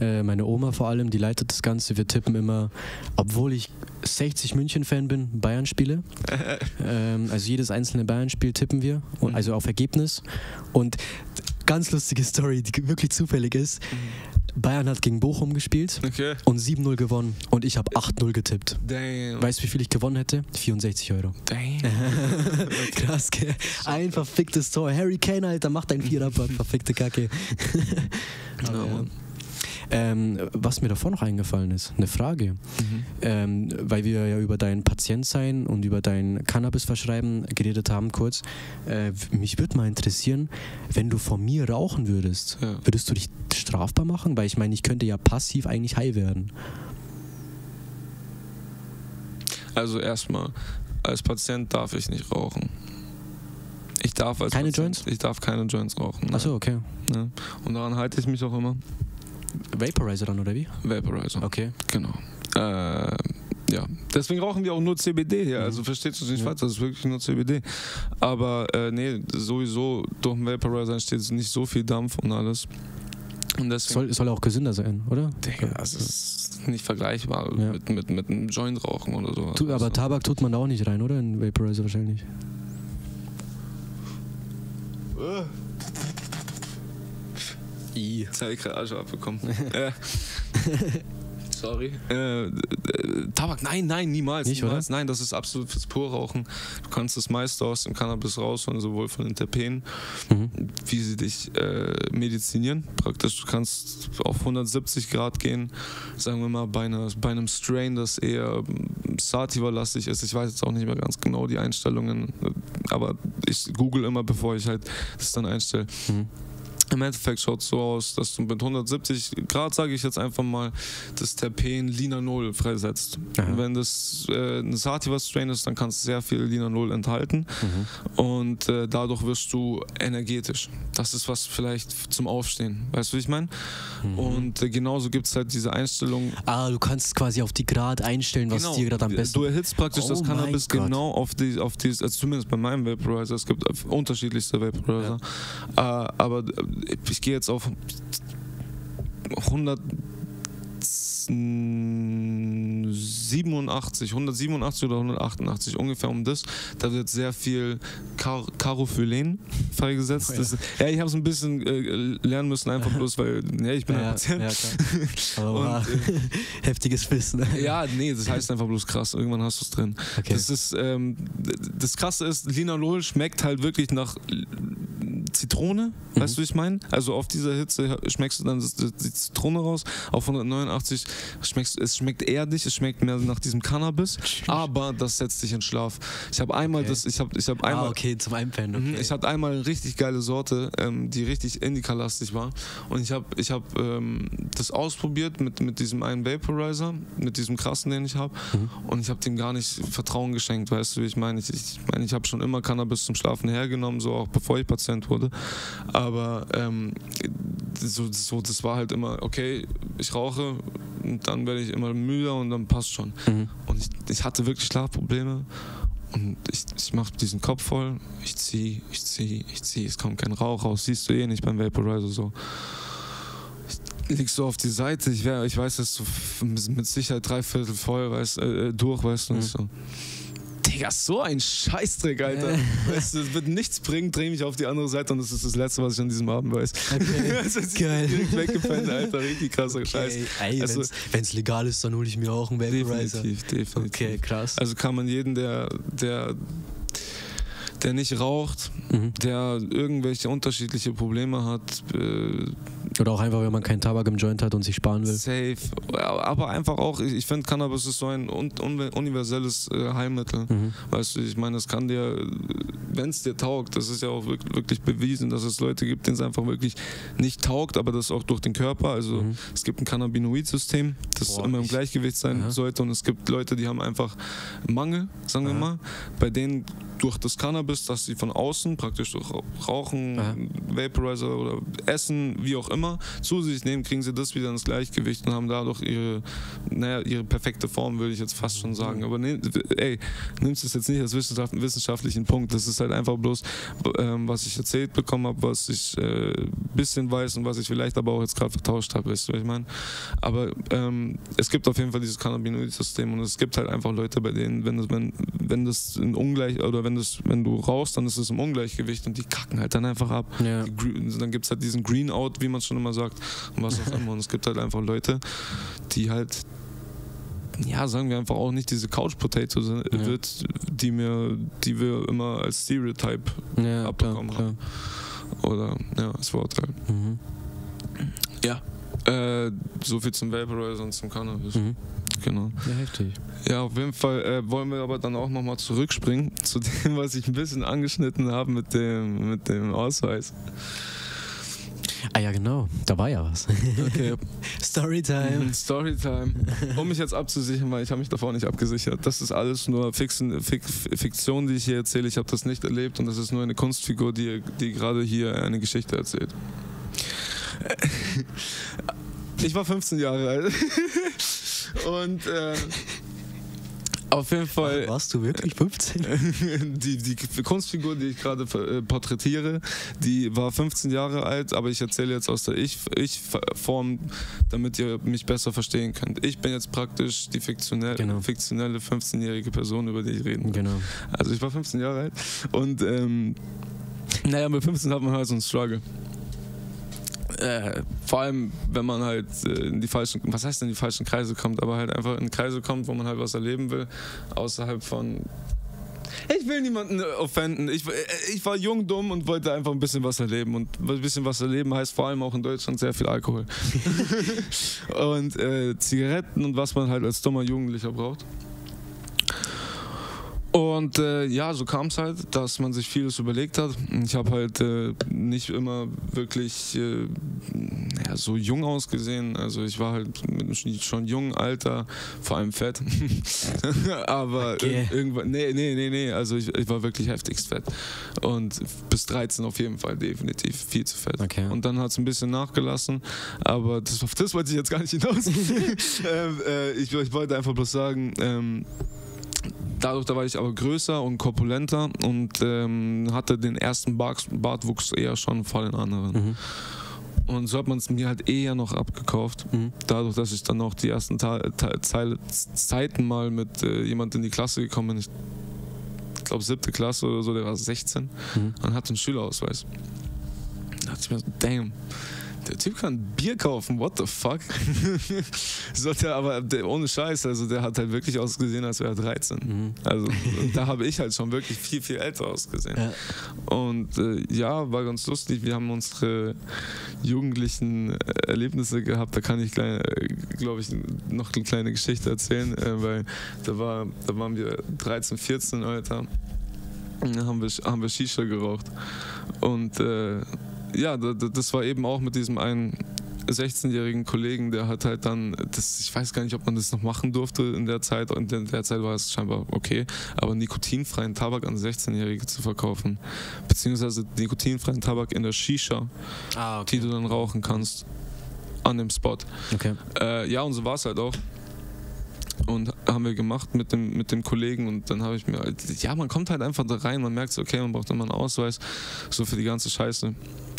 äh, meine Oma vor allem, die leitet das Ganze. Wir tippen immer, obwohl ich 60 München-Fan bin, Bayern-Spiele. ähm, also jedes einzelne Bayern-Spiel tippen wir, und, Mhm. also auf Ergebnis. Und ganz lustige Story, die wirklich zufällig ist. Bayern hat gegen Bochum gespielt Okay. und 7-0 gewonnen. Und ich habe 8-0 getippt. Damn. Weißt du, wie viel ich gewonnen hätte? 64 Euro. Damn. Krass, gell? Ein verficktes Tor. Harry Kane, Alter, macht ein Viererpack. Verfickte Kacke. Aber, ja. Ähm, was mir davor noch eingefallen ist, eine Frage. Mhm. Ähm, weil wir ja über dein Patientsein und über dein Cannabis-Verschreiben geredet haben kurz. Äh, mich würde mal interessieren, wenn du von mir rauchen würdest, Ja. würdest du dich strafbar machen? Weil ich meine, ich könnte ja passiv eigentlich high werden. Also erstmal, als Patient darf ich nicht rauchen. Ich darf als Keine Patient, Joints? Ich darf keine Joints rauchen. Achso, okay. Ne? Und daran halte ich mich auch immer. Vaporizer dann, oder wie? Vaporizer. Okay. Genau. Äh, ja, deswegen rauchen wir auch nur CBD hier. Also verstehst du es nicht Ja. falsch, das ist wirklich nur CBD. Aber äh, nee, sowieso durch den Vaporizer entsteht nicht so viel Dampf und alles. Und deswegen. Soll, soll auch gesünder sein, oder? Digga, das ist nicht vergleichbar Ja. mit, mit, mit einem Joint rauchen oder so. Tu, aber Tabak tut man da auch nicht rein, oder? In Vaporizer wahrscheinlich. Jetzt habe ich gerade Asche abbekommen. ja. Sorry. Äh, äh, Tabak, nein, nein, niemals. Nicht, niemals. Nein, das ist absolut fürs Purrauchen. Du kannst das meiste aus dem Cannabis rausholen, sowohl von den Terpenen, Mhm. wie sie dich äh, medizinieren. Praktisch, du kannst auf 170 Grad gehen, sagen wir mal, bei, einer, bei einem Strain, das eher Sativa-lastig ist. Ich weiß jetzt auch nicht mehr ganz genau die Einstellungen, aber ich google immer, bevor ich halt das dann einstelle. Mhm. Im Endeffekt schaut es so aus, dass du mit 170 Grad, sage ich jetzt einfach mal, das Terpen Linanol freisetzt. Aha. Wenn das äh, ein Sativa-Strain ist, dann kannst du sehr viel Linanol enthalten Mhm. und äh, dadurch wirst du energetisch. Das ist was vielleicht zum Aufstehen. Weißt du, wie ich meine? Mhm. Und äh, genauso gibt es halt diese Einstellung. Ah, du kannst quasi auf die Grad einstellen, was dir gerade am besten Du erhitzt praktisch Oh das Cannabis Gott. genau auf die, auf die, also zumindest bei meinem Vaporizer, es gibt unterschiedlichste Vaporizer, äh, aber äh, ich gehe jetzt auf 100 87, 187 oder 188, ungefähr um das. Da wird sehr viel Car Carophylen freigesetzt. Oh ja. Das, ja, ich habe es ein bisschen äh, lernen müssen, einfach bloß, weil ja, ich bin ein ja, Patient. ja, Und, wow. heftiges Wissen. Ja, nee, das heißt einfach bloß krass. Irgendwann hast du es drin. Okay. Das ist, ähm, das Krasse ist, Linalol schmeckt halt wirklich nach Zitrone. Mhm. Weißt du, wie ich meine? Also auf dieser Hitze schmeckst du dann die Zitrone raus. Auf 189 schmeckst es schmeckt erdig, es schmeckt mehr nach diesem Cannabis, aber das setzt dich in Schlaf. Ich habe einmal Okay. das, ich habe, ich habe einmal ah, okay, zum Einpennen. Mhm, Okay. Ich hatte einmal eine richtig geile Sorte, ähm, die richtig Indica-lastig war. Und ich habe ich hab, ähm, das ausprobiert mit, mit diesem einen Vaporizer, mit diesem krassen, den ich habe. Mhm. Und ich habe dem gar nicht Vertrauen geschenkt, weißt du, wie ich meine? Ich, ich meine, ich habe schon immer Cannabis zum Schlafen hergenommen, so auch bevor ich Patient wurde. Aber ähm, so, so, das war halt immer, okay, ich rauche, und dann werde ich immer müder und dann passt schon. Mhm. Und ich, ich hatte wirklich Schlafprobleme. Und ich, ich mache diesen Kopf voll, ich zieh, ich zieh, ich zieh, es kommt kein Rauch raus, siehst du eh nicht beim Vaporizer so. Ich leg so auf die Seite, ich, wär, ich weiß, dass f- mit Sicherheit drei Viertel voll, weißt, äh, durch, weißt du, ich so. Digga, so ein Scheißdreck, Alter. Weißt du, es wird nichts bringen, dreh mich auf die andere Seite und das ist das Letzte, was ich an diesem Abend weiß. Okay. Also, ich Geil. direkt weggepennt, Alter, richtig krasser Scheiß. Okay. Ey, Also- wenn es legal ist, dann hole ich mir auch einen Vaporizer. Definitiv, definitiv. Okay, krass. Also kann man jeden, der, der, der nicht raucht, Mhm. der irgendwelche unterschiedliche Probleme hat, äh, Oder auch einfach, wenn man keinen Tabak im Joint hat und sich sparen will. safe. Aber einfach auch, ich, ich finde, Cannabis ist so ein un un universelles äh, Heilmittel. Mhm. Weißt du, ich meine, es kann dir, wenn es dir taugt, das ist ja auch wirklich, wirklich bewiesen, dass es Leute gibt, denen es einfach wirklich nicht taugt, aber das auch durch den Körper. Also Mhm. es gibt ein Cannabinoid-System, das Boah, immer im ich- Gleichgewicht sein Aha. sollte und es gibt Leute, die haben einfach Mangel, sagen wir Aha. mal, bei denen durch das Cannabis, dass sie von außen praktisch durch Rauchen, Aha. Vaporizer oder Essen, wie auch immer, zu sich nehmen, kriegen sie das wieder ins Gleichgewicht und haben dadurch ihre, naja, ihre perfekte Form, würde ich jetzt fast schon sagen. Aber nehm, ey, nimmst es jetzt nicht als wissenschaft, wissenschaftlichen Punkt. Das ist halt einfach bloß, ähm, was ich erzählt bekommen habe, was ich ein äh, bisschen weiß und was ich vielleicht aber auch jetzt gerade vertauscht habe, weißt du, was ich meine? Aber ähm, es gibt auf jeden Fall dieses Cannabinoid-System und es gibt halt einfach Leute, bei denen, wenn das, wenn, wenn das in Ungleich oder wenn das, wenn du rauchst, dann ist es im Ungleichgewicht und die kacken halt dann einfach ab. Ja. Die Dann gibt es halt diesen Green Out, wie man schon immer sagt, und was auch immer. Und es gibt halt einfach Leute, die halt, ja, sagen wir einfach auch nicht diese Couch Potato sind, Ja. wird, die mir, die wir immer als Stereotype Ja, klar, abbekommen klar. oder ja, als Vorurteil. Mhm. Ja. Äh, so viel zum Vaporizer und zum Cannabis. Mhm. Genau. Ja, heftig. Ja, auf jeden Fall äh, wollen wir aber dann auch nochmal zurückspringen zu dem, was ich ein bisschen angeschnitten habe mit dem, mit dem Ausweis. Ah ja, genau. Da war ja was. Okay. Storytime. Storytime. Um mich jetzt abzusichern, weil ich habe mich davor nicht abgesichert. Das ist alles nur Fixen, Fik, Fiktion, die ich hier erzähle. Ich habe das nicht erlebt und das ist nur eine Kunstfigur, die, die gerade hier eine Geschichte erzählt. Ich war 15 Jahre alt. Und äh, auf jeden Fall Warst du wirklich 15? die, die Kunstfigur, die ich gerade äh, porträtiere, die war 15 Jahre alt, aber ich erzähle jetzt aus der Ich- Ich-Form, damit ihr mich besser verstehen könnt. Ich bin jetzt praktisch die fiktionelle, Genau. fiktionelle 15-jährige Person, über die ich reden will. Genau. Also ich war 15 Jahre alt und ähm, naja, mit 15 hat man halt so einen Struggle. Äh, vor allem, wenn man halt äh, in die falschen, was heißt in die falschen Kreise kommt, aber halt einfach in Kreise kommt, wo man halt was erleben will, außerhalb von. Ich will niemanden offenden. Ich, äh, ich war jung, dumm und wollte einfach ein bisschen was erleben. Und ein bisschen was erleben heißt vor allem auch in Deutschland sehr viel Alkohol. und äh, Zigaretten und was man halt als dummer Jugendlicher braucht. Und äh, ja, so kam es halt, dass man sich vieles überlegt hat. Ich habe halt äh, nicht immer wirklich äh, ja, so jung ausgesehen. Also ich war halt schon jung, alter, vor allem fett. Aber okay. irgendwann, nee, nee, nee, nee. Also ich, ich, war wirklich heftigst fett. Und bis 13 auf jeden Fall definitiv viel zu fett. Okay. Und dann hat es ein bisschen nachgelassen. Aber das, das wollte ich jetzt gar nicht hinaus. ähm, äh, ich, ich, wollte einfach bloß sagen, ähm, dadurch da war ich aber größer und korpulenter und ähm, hatte den ersten Bart, Bartwuchs eher schon vor den anderen. Mhm. Und so hat man es mir halt eher noch abgekauft. Mhm. Dadurch, dass ich dann noch die ersten Ta Ta Zeiten mal mit äh, jemand in die Klasse gekommen bin. Ich glaube, siebte Klasse oder so, der war 16 mhm. und hatte einen Schülerausweis. Da dachte ich mir so, damn der Typ kann Bier kaufen, what the fuck? Sollte aber der, ohne Scheiß, also der hat halt wirklich ausgesehen, als wäre er 13. Mhm. Also da habe ich halt schon wirklich viel, viel älter ausgesehen. Ja. Und äh, ja, war ganz lustig. Wir haben unsere jugendlichen Erlebnisse gehabt. Da kann ich, äh, glaube ich, noch eine kleine Geschichte erzählen, äh, weil da, war, da waren wir 13, 14, Alter. Dann haben wir, haben wir Shisha geraucht. Und äh, ja, das war eben auch mit diesem einen 16-jährigen Kollegen, der hat halt dann, das, ich weiß gar nicht, ob man das noch machen durfte in der Zeit, und in der Zeit war es scheinbar okay, aber nikotinfreien Tabak an 16-Jährige zu verkaufen, beziehungsweise nikotinfreien Tabak in der Shisha, ah, okay. die du dann rauchen kannst, an dem Spot. Okay. Äh, ja, und so war es halt auch haben wir gemacht mit dem, mit dem Kollegen und dann habe ich mir, ja, man kommt halt einfach da rein, man merkt okay, man braucht immer einen Ausweis, so für die ganze Scheiße.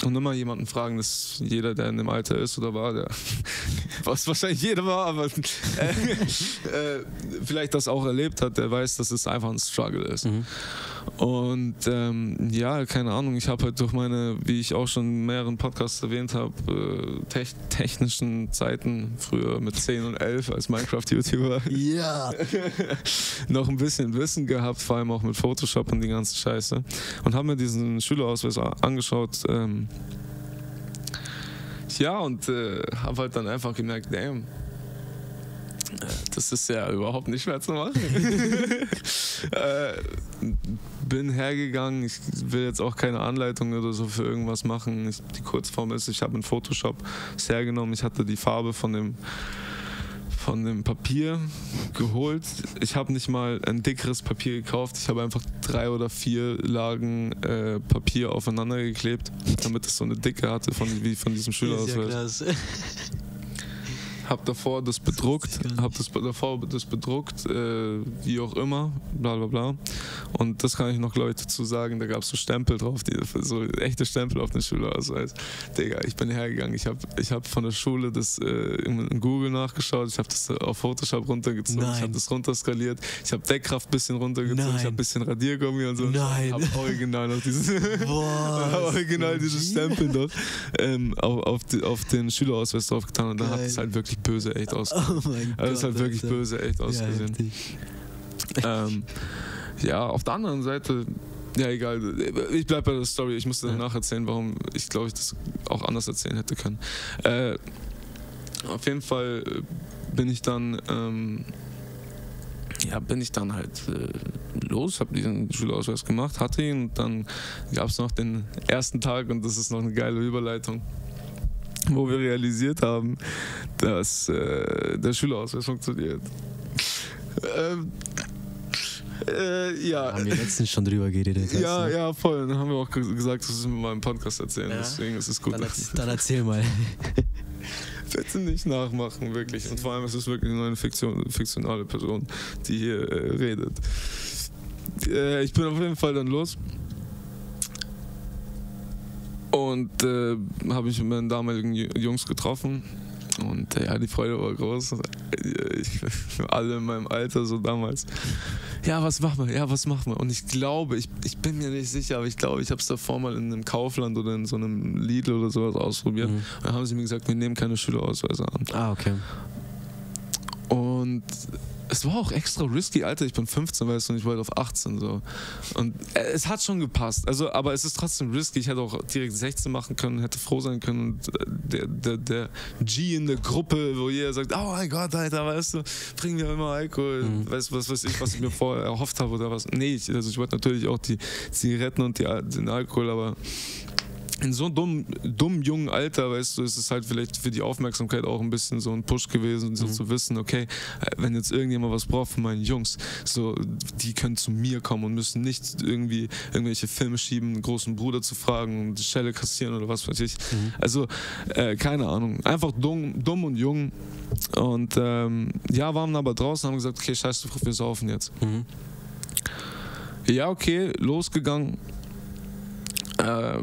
Und immer jemanden fragen, dass jeder, der in dem Alter ist oder war, der, was wahrscheinlich jeder war, aber äh, äh, vielleicht das auch erlebt hat, der weiß, dass es einfach ein Struggle ist. Mhm. Und ähm, ja, keine Ahnung, ich habe halt durch meine, wie ich auch schon in mehreren Podcasts erwähnt habe, äh, te technischen Zeiten, früher mit 10 und 11 als Minecraft-YouTuber, ja. noch ein bisschen Wissen gehabt, vor allem auch mit Photoshop und die ganze Scheiße. Und habe mir diesen Schülerausweis angeschaut. Ähm, ja, und äh, habe halt dann einfach gemerkt, damn, das ist ja überhaupt nicht mehr zu machen. äh, bin hergegangen, ich will jetzt auch keine Anleitung oder so für irgendwas machen. Ich, die Kurzform ist, ich habe in Photoshop es hergenommen, ich hatte die Farbe von dem von dem Papier geholt. Ich habe nicht mal ein dickeres Papier gekauft. Ich habe einfach drei oder vier Lagen äh, Papier aufeinander geklebt, damit es so eine Dicke hatte von, wie von diesem Schülerausweis. Ja habe davor das bedruckt, habe das davor das bedruckt, äh, wie auch immer, bla bla bla. Und das kann ich noch Leute dazu sagen, da gab es so Stempel drauf, die, so echte Stempel auf den Schülerausweis. Digga, ich bin hergegangen, ich habe ich hab von der Schule das äh, in Google nachgeschaut, ich habe das auf Photoshop runtergezogen, Nein. ich habe das runterskaliert, ich habe Deckkraft ein bisschen runtergezogen, Nein. ich habe ein bisschen Radiergummi und so. Nein. Ich habe original noch dieses, original dieses Stempel noch ähm, auf, auf, die, auf, den Schülerausweis drauf getan und dann hat es halt wirklich wirklich böse echt ausgesehen. Oh mein also es hat wirklich Alter. böse echt ausgesehen. Ja, ähm, ja, auf der anderen Seite, ja egal, ich bleibe bei der Story. Ich musste danach erzählen, warum ich glaube ich das auch anders erzählen hätte können. Äh, auf jeden Fall bin ich dann ähm, ja, bin ich dann halt äh, los, habe diesen Schülerausweis gemacht, hatte ihn und dann gab es noch den ersten Tag und das ist noch eine geile Überleitung wo wir realisiert haben, dass äh, der Schülerausweis funktioniert. Ähm, äh, ja. Haben wir letztens schon drüber geredet. Ja, ne? ja, voll. Dann haben wir auch gesagt, dass wir mal im Podcast erzählen. Ja. Deswegen ist es gut. Dann, dann erzähl mal. Bitte nicht nachmachen, wirklich. Und vor allem ist es wirklich nur eine Fiktion, fiktionale Person, die hier äh, redet. Äh, ich bin auf jeden Fall dann los und äh, habe mich mit meinen damaligen Jungs getroffen. Und äh, ja, die Freude war groß. Ich, alle in meinem Alter, so damals. ja, was machen wir? Ja, was machen wir? Und ich glaube, ich, ich bin mir nicht sicher, aber ich glaube, ich habe es davor mal in einem Kaufland oder in so einem Lidl oder sowas ausprobiert. Mhm. Dann haben sie mir gesagt, wir nehmen keine Schülerausweise an. Ah, okay. Und es war auch extra risky, Alter. Ich bin 15, weißt du, und ich wollte auf 18 so. Und äh, es hat schon gepasst. Also, aber es ist trotzdem risky. Ich hätte auch direkt 16 machen können, hätte froh sein können. Und äh, der, der, der G in der Gruppe, wo jeder sagt, oh mein Gott, Alter, weißt du, bringen wir immer Alkohol. Mhm. Weißt du, was weiß ich, was ich mir vorher erhofft habe oder was. Nee, ich, also ich wollte natürlich auch die Zigaretten und die, den Alkohol, aber in so einem dummen, dummen jungen Alter, weißt du, ist es halt vielleicht für die Aufmerksamkeit auch ein bisschen so ein Push gewesen, so mhm. zu wissen, okay, äh, wenn jetzt irgendjemand was braucht von meinen Jungs, so, die können zu mir kommen und müssen nicht irgendwie irgendwelche Filme schieben, einen großen Bruder zu fragen und die Schelle kassieren oder was weiß ich. Mhm. Also, äh, keine Ahnung. Einfach dumm, dumm und jung. Und ähm, ja, waren aber draußen, haben gesagt, okay, scheiß drauf, wir saufen jetzt. Mhm. Ja, okay, losgegangen. Äh,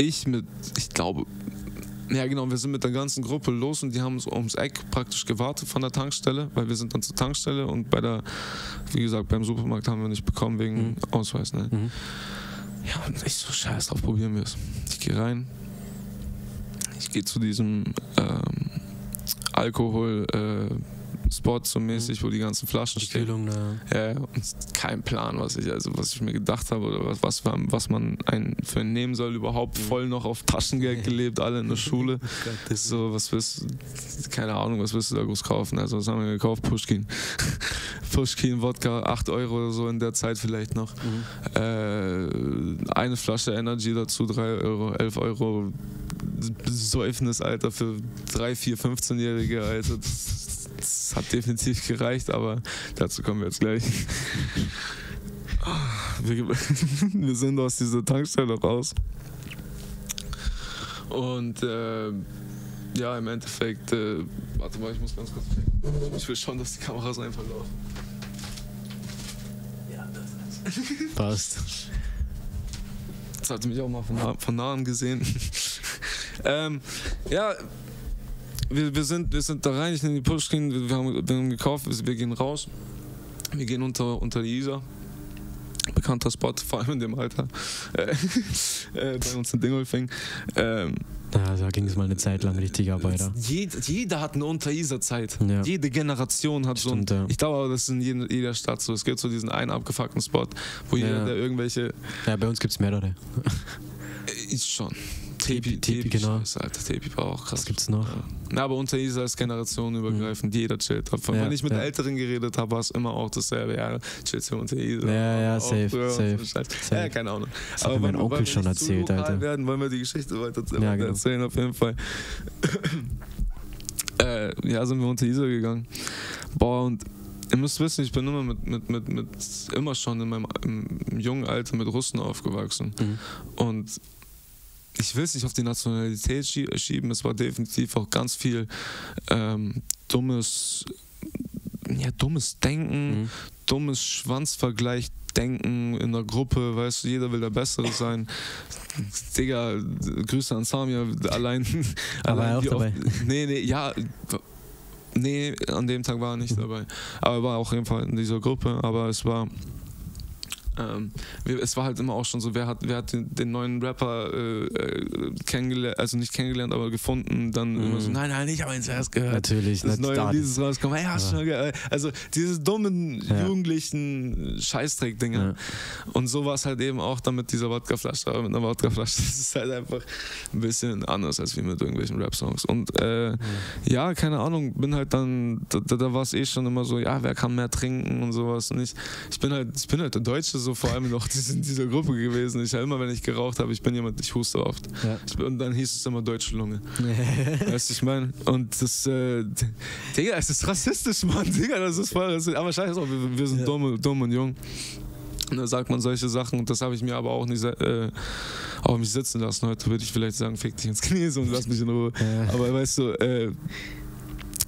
ich mit, ich glaube, ja genau, wir sind mit der ganzen Gruppe los und die haben so ums Eck praktisch gewartet von der Tankstelle, weil wir sind dann zur Tankstelle und bei der, wie gesagt, beim Supermarkt haben wir nicht bekommen wegen mhm. Ausweis. Ne? Mhm. Ja, und ich so, scheiß drauf, probieren wir es. Ich gehe rein, ich gehe zu diesem ähm, Alkohol, äh, Spot so mäßig, mhm. wo die ganzen Flaschen stehen. Ja, und kein Plan, was ich, also was ich mir gedacht habe oder was, was, was man ein, für einen nehmen soll, überhaupt mhm. voll noch auf Taschengeld gelebt, alle in der Schule. so, was willst du, keine Ahnung, was willst du da groß kaufen? Also, was haben wir gekauft? Pushkin. Pushkin, Wodka, 8 Euro oder so in der Zeit vielleicht noch. Mhm. Äh, eine Flasche Energy dazu, 3 Euro, 11 Euro. Säufnis, Alter, für 3, 4, 15-Jährige, Alter. Das, das hat definitiv gereicht, aber dazu kommen wir jetzt gleich. Wir, wir sind aus dieser Tankstelle raus. Und äh, ja, im Endeffekt, äh, warte mal, ich muss ganz kurz. Ich will schon, dass die Kameras einfach laufen. Ja, das ist. Passt. Das hatte mich auch mal von, nah, von nahen gesehen. ähm, ja, wir, wir, sind, wir sind da rein, ich nehme die Pushkin, wir, wir, haben, wir haben gekauft, wir gehen raus. Wir gehen unter, unter die Isar. Bekannter Spot, vor allem in dem Alter. Äh, äh, bei uns in Dingolfing. Ähm, ja, da ging es mal eine Zeit lang richtig ab, Alter. Jeder, jeder hat eine Unter-Isar-Zeit. Ja. Jede Generation hat Stimmt, so ein, ja. Ich glaube, das ist in jeder, jeder Stadt so. Es gibt so diesen einen abgefuckten Spot, wo ja. jeder, der irgendwelche. Ja, bei uns gibt es mehrere. Ist schon. Tepi, Tepi, genau. Alter, Tepi war auch krass. Was gibt's noch? Ja. Na, aber unter Isa ist generationenübergreifend, mhm. jeder chillt. Von, ja, wenn ich mit ja. Älteren geredet habe, war es immer auch dasselbe. Ja, chillst du unter Isa. Ja, ja, safe, safe, safe. Ja, keine Ahnung. Das aber hat mein Onkel schon erzählt, Alter. werden, wollen wir die Geschichte weiter ja, genau. erzählen, auf jeden Fall. äh, ja, sind wir unter Isa gegangen. Boah, und Ihr müsst wissen, ich bin immer mit, mit, mit, mit immer schon in meinem jungen Alter mit Russen aufgewachsen. Mhm. Und ich will es nicht auf die Nationalität schieben, es war definitiv auch ganz viel ähm, dummes, ja, dummes Denken, mhm. dummes Schwanzvergleich-Denken in der Gruppe, weißt du, jeder will der Bessere sein. Digga, Grüße an Samir, allein. Aber allein auch dabei. Oft, nee, nee, ja. Nee, an dem Tag war er nicht dabei. Aber er war auch auf jeden Fall in dieser Gruppe, aber es war ähm, es war halt immer auch schon so, wer hat, wer hat den, den neuen Rapper äh, äh kennengelernt, also nicht kennengelernt, aber gefunden, dann mhm. immer so, nein, nein, ich habe ihn zuerst gehört. Natürlich, das neue dieses rauskommen. Hey, hast ja. schon gehört? Also diese dummen, ja. jugendlichen Scheißdreck-Dinger. Ja. Und so war es halt eben auch dann mit dieser Wodkaflasche, aber mit einer Wodkaflasche. Das ist halt einfach ein bisschen anders als wie mit irgendwelchen Rap-Songs. Und äh, ja, keine Ahnung, bin halt dann, da, da war es eh schon immer so, ja, wer kann mehr trinken und sowas. Und ich, ich bin halt, ich bin halt der Deutsche so vor allem noch in dieser Gruppe gewesen. Ich habe immer, wenn ich geraucht habe, ich bin jemand, ich huste oft. Ja. Ich, und dann hieß es immer deutsche Lunge. weißt du, ich meine? Und das, äh, Digga, es ist rassistisch, Mann. Digga, das ist voll rassistisch. Aber scheiße, wir, wir sind ja. dumm, dumm und jung. Und da sagt man solche Sachen und das habe ich mir aber auch nicht äh, auf mich sitzen lassen. Heute würde ich vielleicht sagen, fick dich ins Knie und lass mich in Ruhe. Ja. Aber weißt du, äh,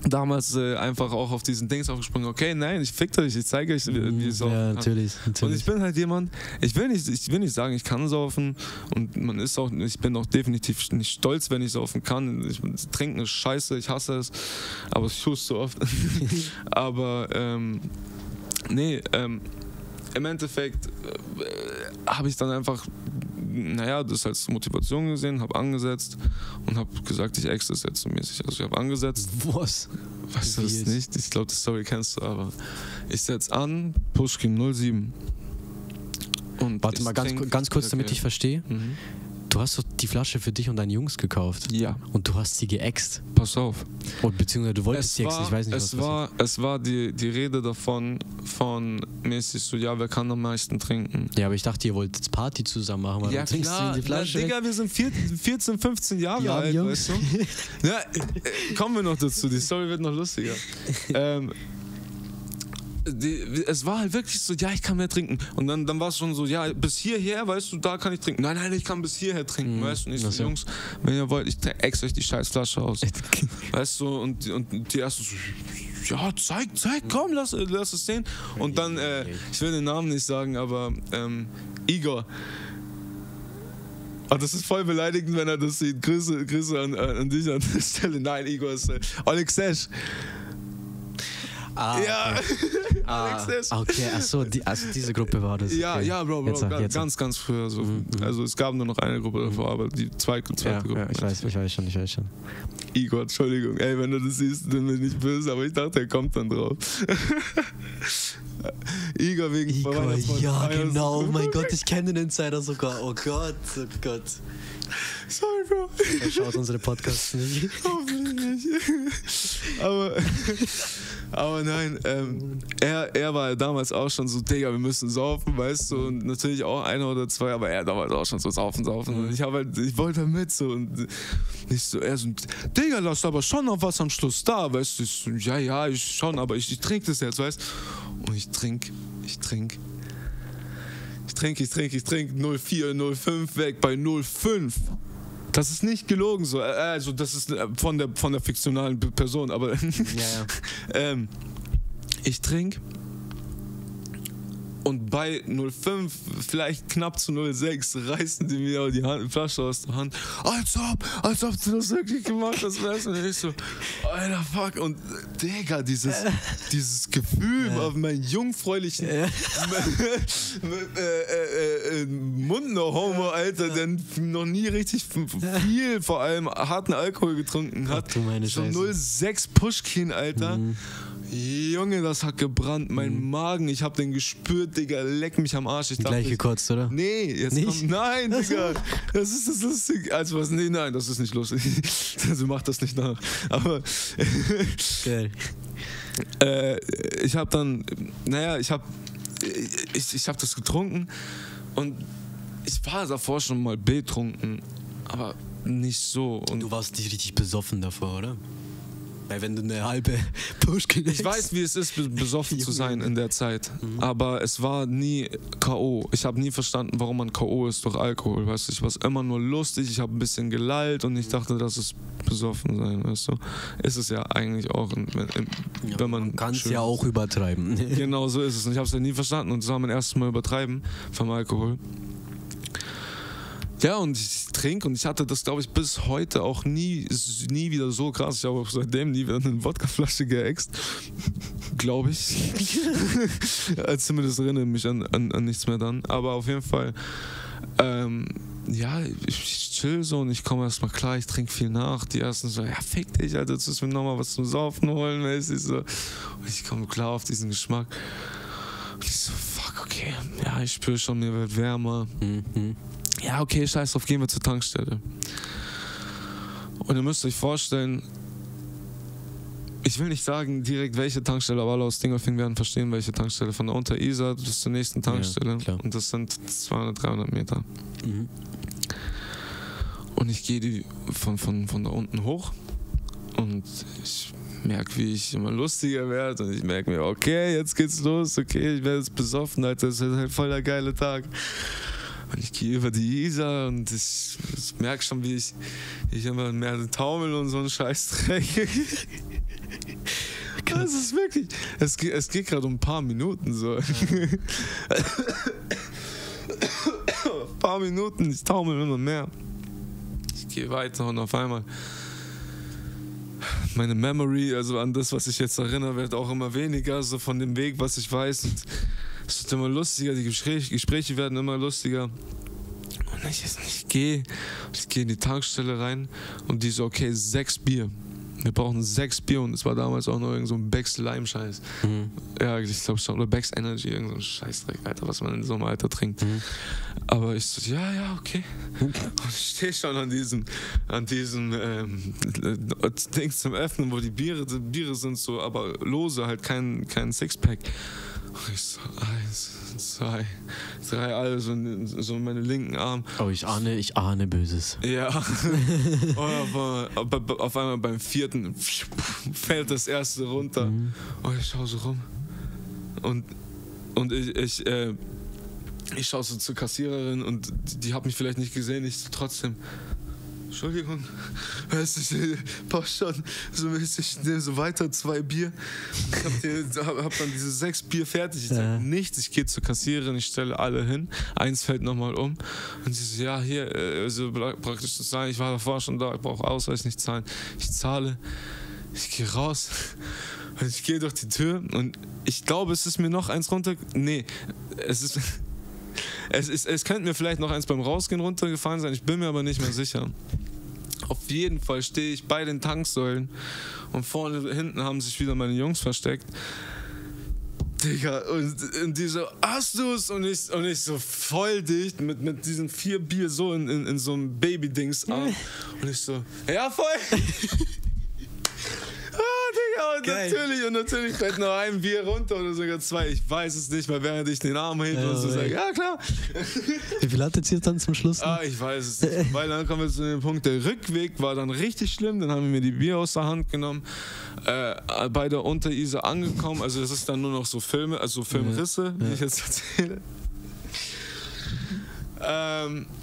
damals äh, einfach auch auf diesen Dings aufgesprungen, okay, nein, ich fick dich, ich zeige euch, wie, wie es saufen ja, natürlich, natürlich, Und ich bin halt jemand, ich will nicht, ich will nicht sagen, ich kann saufen. Und man ist auch, ich bin auch definitiv nicht stolz, wenn ich saufen kann. Ich, trinken ist scheiße, ich hasse es, aber ich tue es so oft. aber ähm, Nee, ähm, im Endeffekt äh, habe ich dann einfach, naja, das als Motivation gesehen, habe angesetzt und habe gesagt, ich ex das jetzt so mäßig. Also ich habe angesetzt. Was? Weißt du das nicht? Ich glaube, die Story kennst du, aber ich setze an, Pushkin 07. Und Warte mal ganz, trink- ganz kurz, damit okay. ich verstehe. Mhm. Du hast doch die Flasche für dich und deine Jungs gekauft. Ja, Und du hast sie geäxt. pass auf. Und beziehungsweise du wolltest Es sie exen, war, ich weiß nicht, es was war, es war die, die Rede davon, von mäßig so, ja, wer kann am meisten trinken? Ja, aber ich dachte, ihr wollt jetzt Party zusammen machen, weil dann trinkst du in die Flasche. Na, Digga, wir sind 14, 14 15 Jahre armen alt, Jungs. weißt du? Ja, äh, kommen wir noch dazu, die Story wird noch lustiger. ähm, die, es war halt wirklich so, ja, ich kann mehr trinken. Und dann, dann war es schon so, ja, bis hierher, weißt du, da kann ich trinken. Nein, nein, ich kann bis hierher trinken, Mhm. weißt du? Und ich so. Jungs, wenn ihr wollt, ich ex euch die scheiß Flasche aus. Weißt du, und, und die erste so, ja, zeig, zeig, komm, lass, lass es sehen. Und dann, äh, ich will den Namen nicht sagen, aber ähm, Igor. Oh, das ist voll beleidigend, wenn er das sieht. Grüße, Grüße an, an dich an der Stelle. Nein, Igor ist äh, Alexesh. Ah, Ja, Ah, Alexesh. okay, achso, die, also diese Gruppe war das. Ja, okay. ja, Bro, Bro, Jetzt, ganz, jetzt. ganz, ganz früher. So. Mhm, mhm. Also es gab nur noch eine Gruppe davor, aber die zweite, zweite Ja, Gruppe. ja, ich weiß, ich weiß schon, ich weiß schon. Igor, Entschuldigung. Ey, wenn du das siehst, dann bin ich böse, aber ich dachte, er kommt dann drauf. Igor wegen Igor, ja, genau. Oh mein Gott, ich kenne den Insider sogar. Oh Gott, oh Gott. Sorry, Bro. Er schaut unsere Podcasts nicht. Hoffentlich nicht. aber, aber nein, ähm, er, er war ja damals auch schon so, Digga, wir müssen saufen, weißt du, und natürlich auch einer oder zwei, aber er damals auch schon so saufen, saufen. Und ich habe halt, ich wollte halt mit so und nicht so, er so, Digga, lass aber schon noch was am Schluss da, weißt du, ich so, ja, ja, ich schon, aber ich, ich trinke das jetzt, weißt du. Und ich trink, ich trink. Ich trinke, ich trinke, ich trinke 04, 05 weg bei 05. Das ist nicht gelogen so. Also das ist äh, von der von der fiktionalen Person, aber Ja, ja. ähm, ich trinke und bei 05, vielleicht knapp zu 06, reißen die mir die Hand, Flasche aus der Hand. Als ob, als ob du das wirklich gemacht hast, weißt du? Und ich so, Alter, fuck. Und äh, Digga, dieses, dieses Gefühl auf meinen jungfräulichen äh, äh, äh, Mundner-Homo, Alter, der noch nie richtig viel, vor allem harten Alkohol getrunken hat. Ach du meine. Mhm. 06 Pushkin, Alter. Junge, das hat gebrannt. Mein Magen, ich hab den gespürt, Digga. Leck mich am Arsch. Ich dachte, Gleich ich, gekotzt, oder? Nee, jetzt Nicht? kommt. Nein, Digga. Das ist das Lustige. Also was? Nee, nein, das ist nicht lustig. Also mach das nicht nach. Aber Geil. äh, ich habe dann, naja, ich habe ich, ich hab das getrunken und ich war davor schon mal betrunken, aber nicht so. Und Du warst nicht richtig besoffen davor, oder? Weil wenn du eine halbe Pushkin Ich weiß, wie es ist, be- besoffen zu sein in der Zeit. Aber es war nie K.O. Ich habe nie verstanden, warum man K.O. ist durch Alkohol. Weißt du, ich war immer nur lustig, ich habe ein bisschen gelallt und ich dachte, das ist besoffen sein, weißt du. Ist es ja eigentlich auch, in, in, wenn man. kann es ja auch übertreiben. Genau so ist es. Und ich habe es ja nie verstanden. Und das war mein erstes Mal übertreiben vom Alkohol. Ja, und ich trinke und ich hatte das, glaube ich, bis heute auch nie, nie wieder so krass. Ich habe auch seitdem nie wieder eine Wodkaflasche geäxt. glaube ich. Zumindest erinnere ich mich an, an, an nichts mehr dann. Aber auf jeden Fall, ähm, ja, ich chill so und ich komme erstmal klar, ich trinke viel nach. Die ersten so, ja, fick dich, Alter, jetzt müssen wir nochmal was zum Saufen holen, mäßig so. Und ich komme klar auf diesen Geschmack. Und ich so, fuck, okay, ja, ich spüre schon, mir wird wärmer. Mhm. Ja, okay, scheiß drauf, gehen wir zur Tankstelle. Und ihr müsst euch vorstellen, ich will nicht sagen direkt welche Tankstelle, aber alle aus Dingolfing werden verstehen, welche Tankstelle. Von der Unter-Isar bis zur nächsten Tankstelle. klar. Und das sind 200, 300 Meter. Mhm. Und ich gehe die von, von, von da unten hoch und ich merke, wie ich immer lustiger werde und ich merke mir, okay, jetzt geht's los, okay, ich werde jetzt besoffen, Alter, das ist halt voll der geile Tag. Und ich gehe über die Isar und ich, ich merke schon, wie ich, ich immer mehr taumel und so einen Scheißdreck. Das ist wirklich, es geht, es geht gerade um ein paar Minuten so. ein paar Minuten, ich taumel immer mehr. Ich gehe weiter und auf einmal meine Memory, also an das, was ich jetzt erinnere, wird auch immer weniger, so von dem Weg, was ich weiß. Und es wird immer lustiger, die Gespräche, Gespräche werden immer lustiger. Und ich, ich gehe ich geh in die Tankstelle rein und die so, okay, sechs Bier. Wir brauchen sechs Bier und es war damals auch noch irgend so ein Becks Lime-Scheiß. Mhm. Ja, ich glaube schon. Oder Becks Energy, irgend so ein Scheißdreck, Alter, was man in so einem Alter trinkt. Mhm. Aber ich so, ja, ja, okay. Und ich stehe schon an diesem, an diesem ähm, Ding zum Öffnen, wo die Biere, die Biere sind so, aber lose, halt kein, kein Sixpack. Ich so, eins, zwei, drei, alles so, so in meinen linken Arm. Oh, ich ahne, ich ahne Böses. Ja. Und auf, auf, einmal beim vierten fällt das erste runter. Mhm. Und ich schaue so rum. Und, und ich, ich, äh, ich schaue so zur Kassiererin und die, die hat mich vielleicht nicht gesehen. Ich so trotzdem, Entschuldigung, weißt du, passt schon, so mäßig, ich nehme so weiter zwei Bier. Ich hab, hab dann diese sechs Bier fertig. Ich sage ja. nichts, ich gehe zur Kassiererin, ich stelle alle hin. Eins fällt nochmal um. Und sie so, ja, hier, also praktisch zu zahlen. Ich war davor schon da, ich brauche Ausweis nicht zahlen. Ich zahle, ich gehe raus. Und ich gehe durch die Tür und ich glaube, es ist mir noch eins runter. Nee, es ist. Es, ist, es könnte mir vielleicht noch eins beim Rausgehen runtergefallen sein, ich bin mir aber nicht mehr sicher. Auf jeden Fall stehe ich bei den Tanksäulen und vorne hinten haben sich wieder meine Jungs versteckt. Digga, und, und die so, hast du's? Und ich, und ich so voll dicht mit, mit diesen vier Bier so in, in, in so einem Baby-Dings an. Und ich so, ja, voll. Geil. natürlich, und natürlich fällt noch ein Bier runter oder sogar zwei. Ich weiß es nicht, weil während ich den Arm hebe und so sage, ja klar. Wie viel hat jetzt dann zum Schluss? Ah, ich weiß es nicht. weil dann kommen wir zu dem Punkt, der Rückweg war dann richtig schlimm. Dann haben wir mir die Bier aus der Hand genommen. Äh, bei der Unterise angekommen. Also es ist dann nur noch so Filme, also Filmrisse, ja. wie ich jetzt erzähle. Ähm, äh, äh,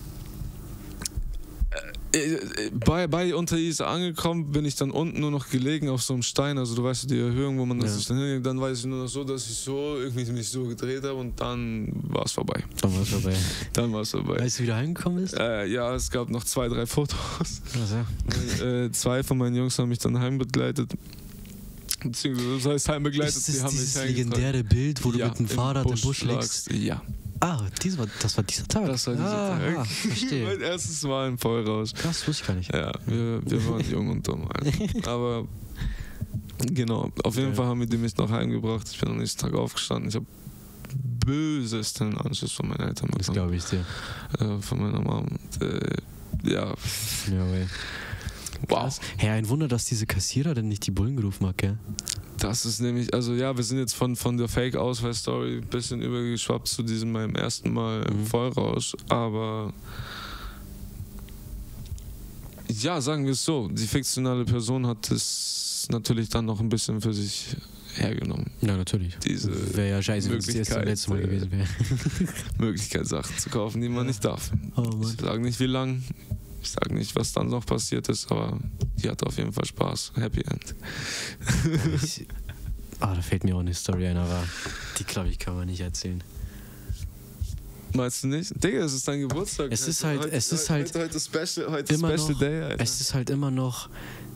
bei, bei Unterise angekommen bin ich dann unten nur noch gelegen auf so einem Stein, also du weißt die Erhöhung, wo man ja. sich dann hinlegt, dann weiß ich nur noch so, dass ich so irgendwie mich so gedreht habe und dann war es vorbei. Dann war es vorbei. dann war es vorbei. Weißt du, wie du heimgekommen bist? Äh, ja, es gab noch zwei, drei Fotos. Also. äh, zwei von meinen Jungs haben mich dann heimbegleitet. Beziehungsweise das heißt heimbegleitet, ist das dieses legendäre Bild, wo du ja, mit dem Fahrrad im Busch, im Busch liegst? Ja. Ah, dies war, das war dieser Tag. Das war dieser ah, Tag. Ah, verstehe. mein erstes Mal im Vollrausch. Das wusste ich gar nicht. Ja, wir, wir waren jung und dumm. Aber genau, auf jeden ja. Fall haben wir die mich noch heimgebracht. Ich bin am nächsten Tag aufgestanden. Ich habe bösesten Anschluss von meinen Eltern bekommen. Das glaube ich dir. Äh, von meiner Mom. Und, äh, ja. Ja, wey. Wow. Herr, ein Wunder, dass diese Kassierer denn nicht die Bullen gerufen hat, gell? Das ist nämlich, also ja, wir sind jetzt von, von der Fake-Ausweis-Story ein bisschen übergeschwappt zu diesem meinem ersten Mal mhm. Vollrausch, aber ja, sagen wir es so, die fiktionale Person hat es natürlich dann noch ein bisschen für sich hergenommen. Ja, natürlich. Diese wäre ja scheiße, wenn es das letzte Mal gewesen wäre. Möglichkeit, Sachen zu kaufen, die man nicht darf. Oh, ich sage nicht, wie lang, ich sage nicht, was dann noch passiert ist, aber die hatte auf jeden Fall Spaß. Happy End. ich, ah, da fällt mir auch eine Story ein, aber die glaube ich kann man nicht erzählen. Meinst du nicht? Digga, es ist dein Geburtstag. Es ist halt, heute, es ist halt heute, heute Special, heute immer Special noch, Day. Alter. Es ist halt immer noch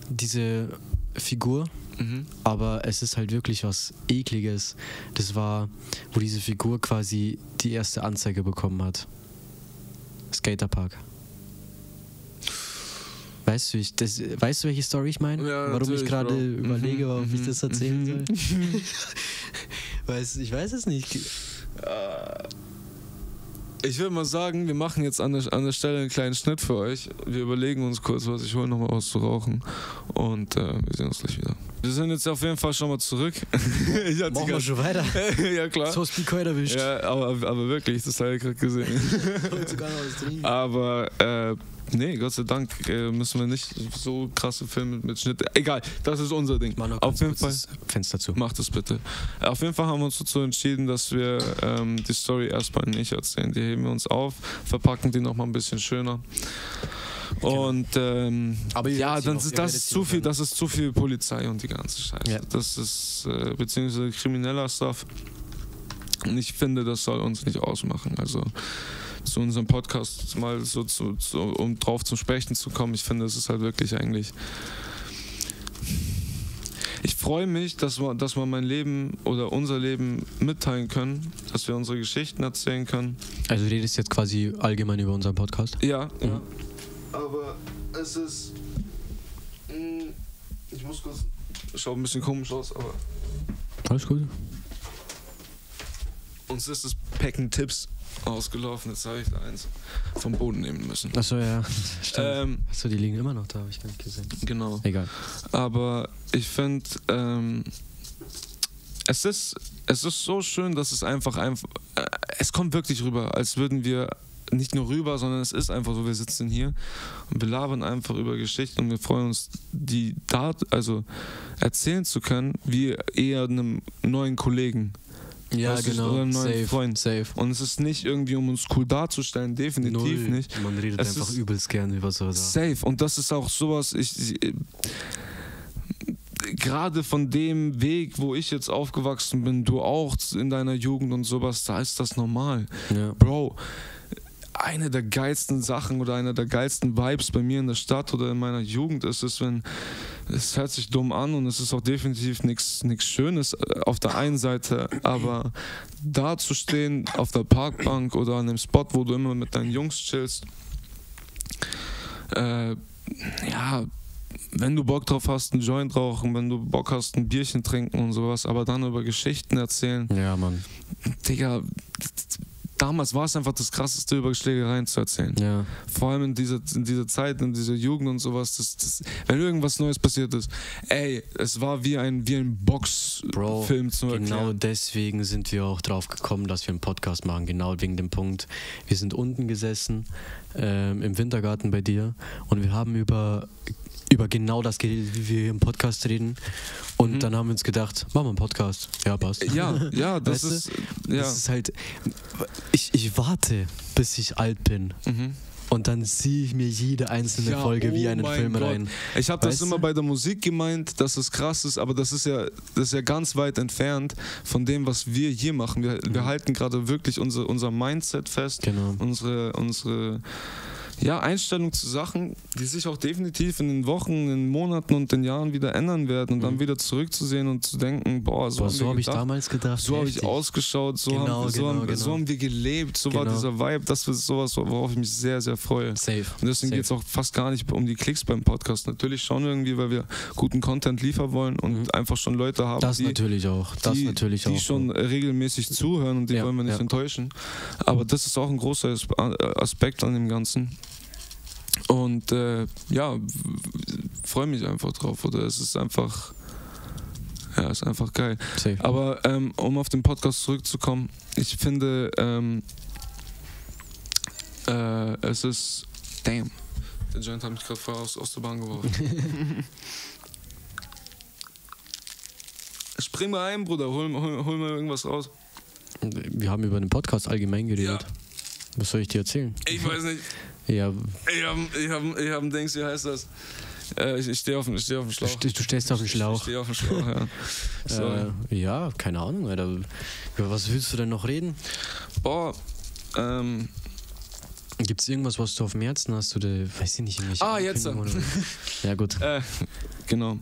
diese Figur, mhm. aber es ist halt wirklich was ekliges. Das war, wo diese Figur quasi die erste Anzeige bekommen hat. Skaterpark. Weißt du, ich, das, weißt du, welche Story ich meine? Ja, Warum ich gerade überlege, ob ich das mhm, erzählen mhm. soll? weiß, ich weiß es nicht. Ich würde mal sagen, wir machen jetzt an der, an der Stelle einen kleinen Schnitt für euch. Wir überlegen uns kurz was. Ich hole nochmal aus zu rauchen. Und äh, wir sehen uns gleich wieder. Wir sind jetzt auf jeden Fall schon mal zurück. ich Machen wir schon weiter? ja, klar. So Speak heute erwischt. Ja, aber, aber wirklich, das habe ich gerade gesehen. aber äh, Nee, Gott sei Dank äh, müssen wir nicht so krasse Filme mit Schnitt. Egal, das ist unser Ding. Mal Auf jeden Fall. Fenster zu. Macht es bitte. Auf jeden Fall haben wir uns dazu entschieden, dass wir ähm, die Story erstmal nicht erzählen. Die heben wir uns auf, verpacken die nochmal ein bisschen schöner. Genau. Und ähm, Aber ja, dann, noch, das ist zu viel, das ist zu viel Polizei und die ganze Scheiße. Ja. Das ist äh, beziehungsweise krimineller Stuff. Und ich finde, das soll uns nicht ausmachen. Also zu unserem Podcast mal so, zu, zu, um drauf zum Sprechen zu kommen. Ich finde, es ist halt wirklich eigentlich freue mich, dass wir, dass wir mein Leben oder unser Leben mitteilen können, dass wir unsere Geschichten erzählen können. Also du redest jetzt quasi allgemein über unseren Podcast? Ja, ja. Aber es ist. Mh, ich muss kurz. Schaut ein bisschen komisch aus, aber. Alles gut. Uns ist das Packen Tipps ausgelaufen. Jetzt habe ich da eins vom Boden nehmen müssen. Achso, ja. Stimmt. Ähm, Achso, die liegen immer noch da, habe ich gar nicht gesehen. genau. Egal. Aber ich finde, ähm, es, ist, es ist so schön, dass es einfach einfach. Äh, es kommt wirklich rüber, als würden wir nicht nur rüber, sondern es ist einfach so, wir sitzen hier und wir labern einfach über Geschichten und wir freuen uns, die da, also erzählen zu können, wie eher einem neuen Kollegen. Ja, Weißt genau. oder einen neuen Safe. Freund. Safe. Und es ist nicht irgendwie, um uns cool darzustellen, definitiv Null. nicht. Man redet Es einfach übelst gern über sowas. Safe. Und das ist auch sowas, ich, ich gerade von dem Weg, wo ich jetzt aufgewachsen bin, du auch in deiner Jugend und sowas, da ist das normal. Ja. Bro, eine der geilsten Sachen oder einer der geilsten Vibes bei mir in der Stadt oder in meiner Jugend ist es, wenn es hört sich dumm an und es ist auch definitiv nichts Schönes äh, auf der einen Seite, aber da zu stehen auf der Parkbank oder an dem Spot, wo du immer mit deinen Jungs chillst, äh, ja, wenn du Bock drauf hast, einen Joint rauchen, wenn du Bock hast, ein Bierchen trinken und sowas, aber dann über Geschichten erzählen, ja, Mann. Digga, damals war es einfach das krasseste, über Schlägereien zu erzählen. Ja. Vor allem in dieser, in dieser Zeit, in dieser Jugend und sowas. Das, das, wenn irgendwas Neues passiert ist, ey, es war wie ein, wie ein Boxfilm zu erklären. Genau deswegen sind wir auch drauf gekommen, dass wir einen Podcast machen. Genau wegen dem Punkt. Wir sind unten gesessen ähm, im Wintergarten bei dir und wir haben über, über genau das geredet, wie wir im Podcast reden. Und Mhm. dann haben wir uns gedacht, machen wir einen Podcast. Ja, passt. Ja, ja, das Weißt du? ist. Ja. Das ist halt. Ich, ich warte, bis ich alt bin. mhm. Und dann ziehe ich mir jede einzelne Ja, Folge wie oh einen mein Film Gott. rein. Ich habe das immer du? bei der Musik gemeint, dass es krass ist, aber das ist ja, das ist ja ganz weit entfernt von dem, was wir hier machen. Wir, wir Mhm. halten gerade wirklich unser, unser Mindset fest, Genau. unsere, unsere ja, Einstellung zu Sachen, die sich auch definitiv in den Wochen, in den Monaten und den Jahren wieder ändern werden und dann Mhm. wieder zurückzusehen und zu denken, boah, so, Boah, so habe ich damals gedacht. so habe ich ausgeschaut, so, Genau, haben, wir, so, genau, haben, so genau. haben wir gelebt, so war Genau. dieser Vibe, das ist sowas, worauf ich mich sehr, sehr freue. Safe. Und deswegen geht es auch fast gar nicht um die Klicks beim Podcast. Natürlich schon irgendwie, weil wir guten Content liefern wollen und Mhm. einfach schon Leute haben, Das die, natürlich auch. Das die, natürlich die auch. schon regelmäßig zuhören und die Ja, wollen wir nicht ja. enttäuschen. Aber das ist auch ein großer As- Aspekt an dem Ganzen. Und äh, ja, freue mich einfach drauf. Oder es ist einfach, ja, ist einfach geil. Safe. Aber ähm, um auf den Podcast zurückzukommen, ich finde, ähm, äh, es ist. Damn. Der Joint hat mich gerade voll aus, aus der Bahn geworfen. Spring mal ein, Bruder, hol, hol, hol mal irgendwas raus. Wir haben über den Podcast allgemein geredet. Ja. Was soll ich dir erzählen? Ich weiß nicht. Ja, Ich hab, ich hab, ich hab ein Dings, wie heißt das? Äh, ich ich stehe auf, ich steh auf dem du, Schlauch. st- du stehst auf dem Ich Schlauch. stehe auf dem Schlauch, ja. Sorry. Äh, ja, keine Ahnung, Alter. Über was willst du denn noch reden? Boah, ähm, Gibt es irgendwas, was du auf dem Herzen hast? Oder weiß ich nicht, Ah, jetzt. Oder- Ja, gut. Äh, genau.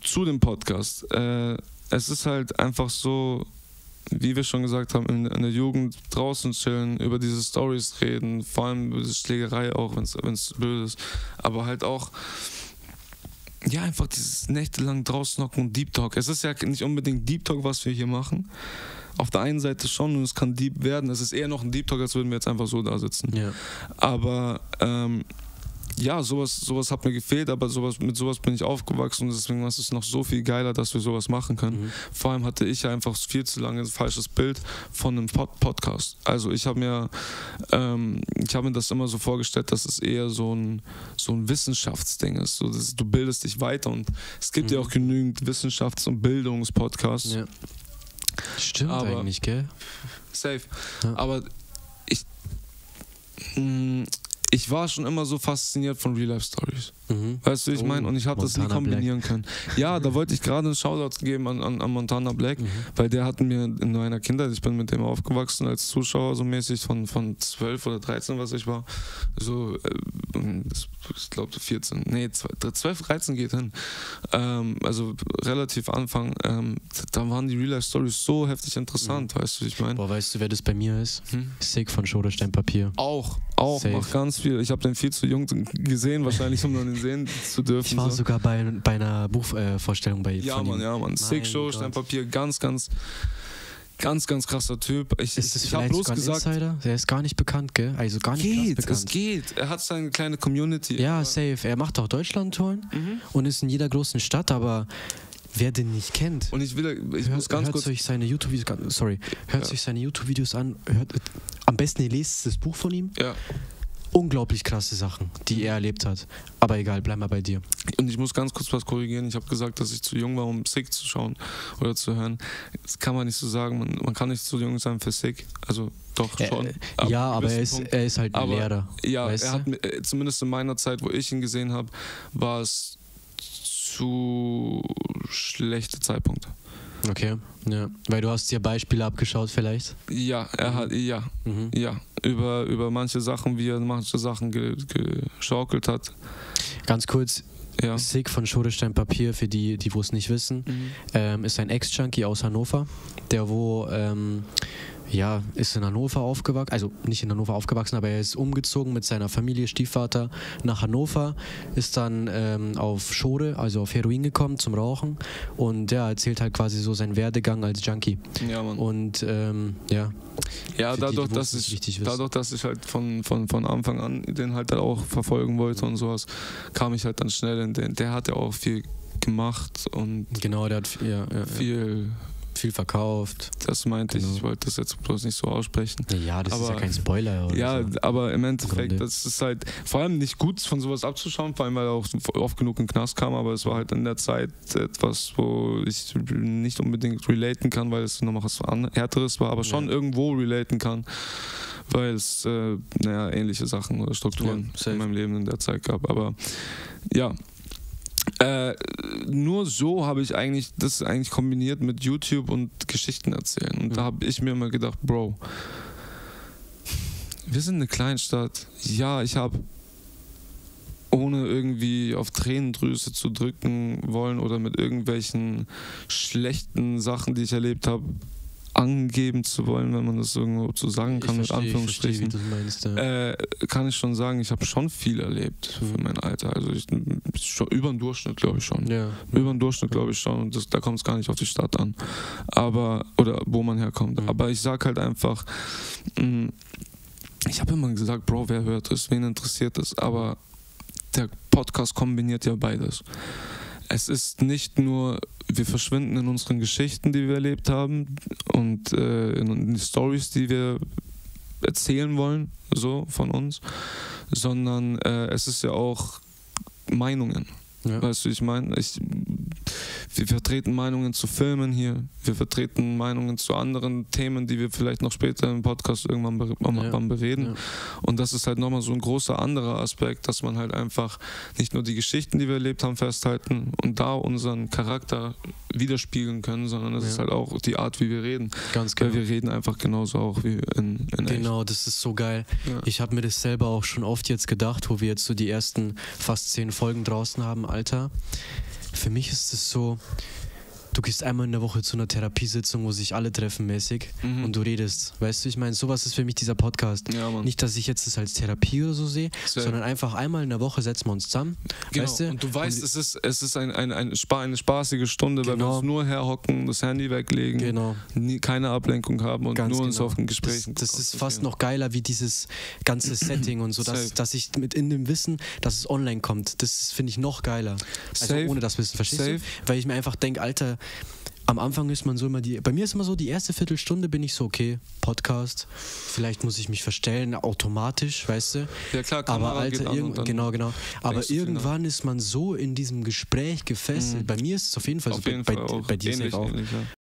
Zu dem Podcast. Äh, es ist halt einfach so, wie wir schon gesagt haben, in, in der Jugend draußen chillen, über diese Stories reden, vor allem über die Schlägerei auch, wenn es böse ist. Aber halt auch, ja, einfach dieses nächtelang draußen hocken und Deep Talk. Es ist ja nicht unbedingt Deep Talk, was wir hier machen. Auf der einen Seite schon und es kann deep werden. Es ist eher noch ein Deep Talk, als würden wir jetzt einfach so da sitzen. Ja. Aber ähm, ja, sowas, sowas hat mir gefehlt, aber sowas, mit sowas bin ich aufgewachsen und deswegen ist es noch so viel geiler, dass wir sowas machen können. Mhm. Vor allem hatte ich ja einfach viel zu lange ein falsches Bild von einem Pod Podcast. Also ich habe mir, ähm, ich habe mir das immer so vorgestellt, dass es eher so ein, so ein Wissenschaftsding ist. So, dass du bildest dich weiter und es gibt ja Mhm. auch genügend Wissenschafts- und Bildungspodcasts. ja. Stimmt Aber- eigentlich, gell? Safe. Ja. Aber ich. mh, ich war schon immer so fasziniert von Real-Life-Stories. Mhm. Weißt du, wie ich Oh, meine? Und ich habe das nie kombinieren können. Ja, da wollte ich gerade einen Shoutout geben an, an, an Montana Black, Mhm. weil der hat mir in meiner Kindheit, ich bin mit dem aufgewachsen als Zuschauer so mäßig von, von 12 oder 13, was ich war. So, äh, ich glaube 14, nee, 12, 13 geht hin. Ähm, also relativ Anfang. Ähm, da waren die Real-Life-Stories so heftig interessant, weißt du, ich meine? Boah, weißt du, wer das bei mir ist? Hm? Sick von Schode Stein Papier. Auch, auch, Safe. macht ganz viel. Ich habe den viel zu jung gesehen, wahrscheinlich, um dann den sehen zu dürfen. Ich war so. sogar bei, bei einer Buchvorstellung äh, bei Ja, Mann, ja, Mann. Sick Show. Steinpapier, ganz, ganz, ganz, ganz krasser Typ. Ich, Ist das ich habe bloß gesagt, Insider? Der ist gar nicht bekannt, gell? Also gar nicht geht, krass es bekannt. geht. Er hat seine kleine Community. Ja, safe. Er macht auch Deutschland-Touren Mhm. und ist in jeder großen Stadt, aber wer den nicht kennt, Und ich will, ich hört, muss ganz hört kurz. euch seine YouTube-Videos, sorry, hört Ja. euch seine YouTube-Videos an, hört, am besten ihr lest das Buch von ihm. Ja, Unglaublich krasse Sachen, die er erlebt hat. Aber egal, bleib mal bei dir. und ich muss ganz kurz was korrigieren. Ich habe gesagt, dass ich zu jung war, um Sick zu schauen oder zu hören. Das kann man nicht so sagen. Man, man kann nicht zu jung sein für Sick. Also doch schon. Äh, ja, aber er ist, Punkt. er ist halt ein Aber- Lehrer. Ja, weißt er hat äh, zumindest in meiner Zeit, wo ich ihn gesehen habe, war es zu schlechte Zeitpunkte. Okay, ja. Weil du hast dir Beispiele abgeschaut vielleicht. Ja, er hat, ja, Mhm. ja, über, über manche Sachen, wie er manche Sachen ge, geschaukelt hat. Ganz kurz, Ja. Sick von Schorestein Papier, für die, die wo es nicht wissen, ähm, ist ein Ex-Junkie aus Hannover, der wo, ähm, ja, ist in Hannover aufgewachsen, also nicht in Hannover aufgewachsen, aber er ist umgezogen mit seiner Familie, Stiefvater nach Hannover, ist dann ähm, auf Schore, also auf Heroin gekommen zum Rauchen und ja, erzählt halt quasi so seinen Werdegang als Junkie. Ja, Mann. Und ähm, ja, Ja, dadurch, die dass ich, dadurch, dass ich halt von, von, von Anfang an den halt auch verfolgen wollte und sowas, kam ich halt dann schnell in den. Der hat ja auch viel gemacht und genau, der hat ja, ja, ja, viel, verkauft. das meinte ich, Genau. ich wollte das jetzt bloß nicht so aussprechen. Ja, das ist ja Aber- kein Spoiler. Ja, so. aber im Endeffekt, das ist halt vor allem nicht gut von sowas abzuschauen, vor allem weil er auch oft genug in den Knast kam, aber es war halt in der Zeit etwas, wo ich nicht unbedingt relaten kann, weil es nochmal was härteres war, aber schon Ja. irgendwo relaten kann, weil es, äh, naja, ähnliche Sachen oder Strukturen Ja, in meinem Leben in der Zeit gab. Aber ja. Äh, nur so habe ich eigentlich das eigentlich kombiniert mit YouTube und Geschichten erzählen. Und da Mhm. habe ich mir immer gedacht, Bro, wir sind eine Kleinstadt. Ja, ich habe ohne irgendwie auf Tränendrüse zu drücken wollen oder mit irgendwelchen schlechten Sachen, die ich erlebt habe, angeben zu wollen, wenn man das irgendwo so sagen kann, mit ich verstehe, ich verstehe, wie Anführungsstrichen. du es meinst. Ja. Äh, kann ich schon sagen, ich habe schon viel erlebt für Mhm. mein Alter. Also ich, schon über den Durchschnitt, glaube ich schon. ja. Über den Durchschnitt glaube ich schon und das, da kommt es gar nicht auf die Stadt an. Aber, oder wo man herkommt. Mhm. Aber ich sag halt einfach, mh, ich habe immer gesagt, Bro, wer hört es, wen interessiert es? Aber der Podcast kombiniert ja beides. Es ist nicht nur, wir verschwinden in unseren Geschichten, die wir erlebt haben und äh, in die Stories, die wir erzählen wollen, so von uns, sondern äh, es ist ja auch Meinungen. Ja. Weißt du, ich meine, ich, wir vertreten Meinungen zu Filmen hier, wir vertreten Meinungen zu anderen Themen, die wir vielleicht noch später im Podcast irgendwann be Ja. bereden. Ja. Und das ist halt nochmal so ein großer anderer Aspekt, dass man halt einfach nicht nur die Geschichten, die wir erlebt haben, festhalten und da unseren Charakter widerspiegeln können, sondern es ist halt auch die Art, wie wir reden. Ganz Weil genau. wir reden einfach genauso auch wie in, in Genau, das ist so geil. echt. Ich habe mir das selber auch schon oft jetzt gedacht, wo wir jetzt so die ersten fast zehn Folgen draußen haben, Alter. Für mich ist es so, du gehst einmal in der Woche zu einer Therapiesitzung, wo sich alle treffen mäßig Mhm. und du redest. Weißt du, ich meine, sowas ist für mich dieser Podcast. ja, Mann. Nicht, dass ich jetzt das als Therapie oder so sehe, Safe. sondern einfach einmal in der Woche setzen wir uns zusammen. Genau. Weißt du? Und du weißt, Und- es ist, es ist ein, ein, ein eine spaßige Stunde, weil wir Genau. uns nur herhocken, das Handy weglegen, Genau. nie, keine Ablenkung haben und Ganz nur uns genau. auf ein Gespräch Das, das ist fast noch geiler wie dieses ganze Setting und so, dass, Safe. dass ich mit in dem Wissen, dass es online kommt, das finde ich noch geiler. Also Safe. ohne das Wissen, verstehst Safe. du? Weil ich mir einfach denke, Alter, am Anfang ist man so immer die, bei mir ist immer so, die erste Viertelstunde bin ich so, okay, Podcast, vielleicht muss ich mich verstellen, automatisch, weißt du? Ja klar, Aber Kamera geht Alter, dann genau, genau. Aber irgendwann ist man so in diesem Gespräch gefesselt. Mhm. Bei mir ist es auf jeden Fall auf so, jeden bei, Fall bei, bei dir ähnlich, safe auch. ähnlich, ja.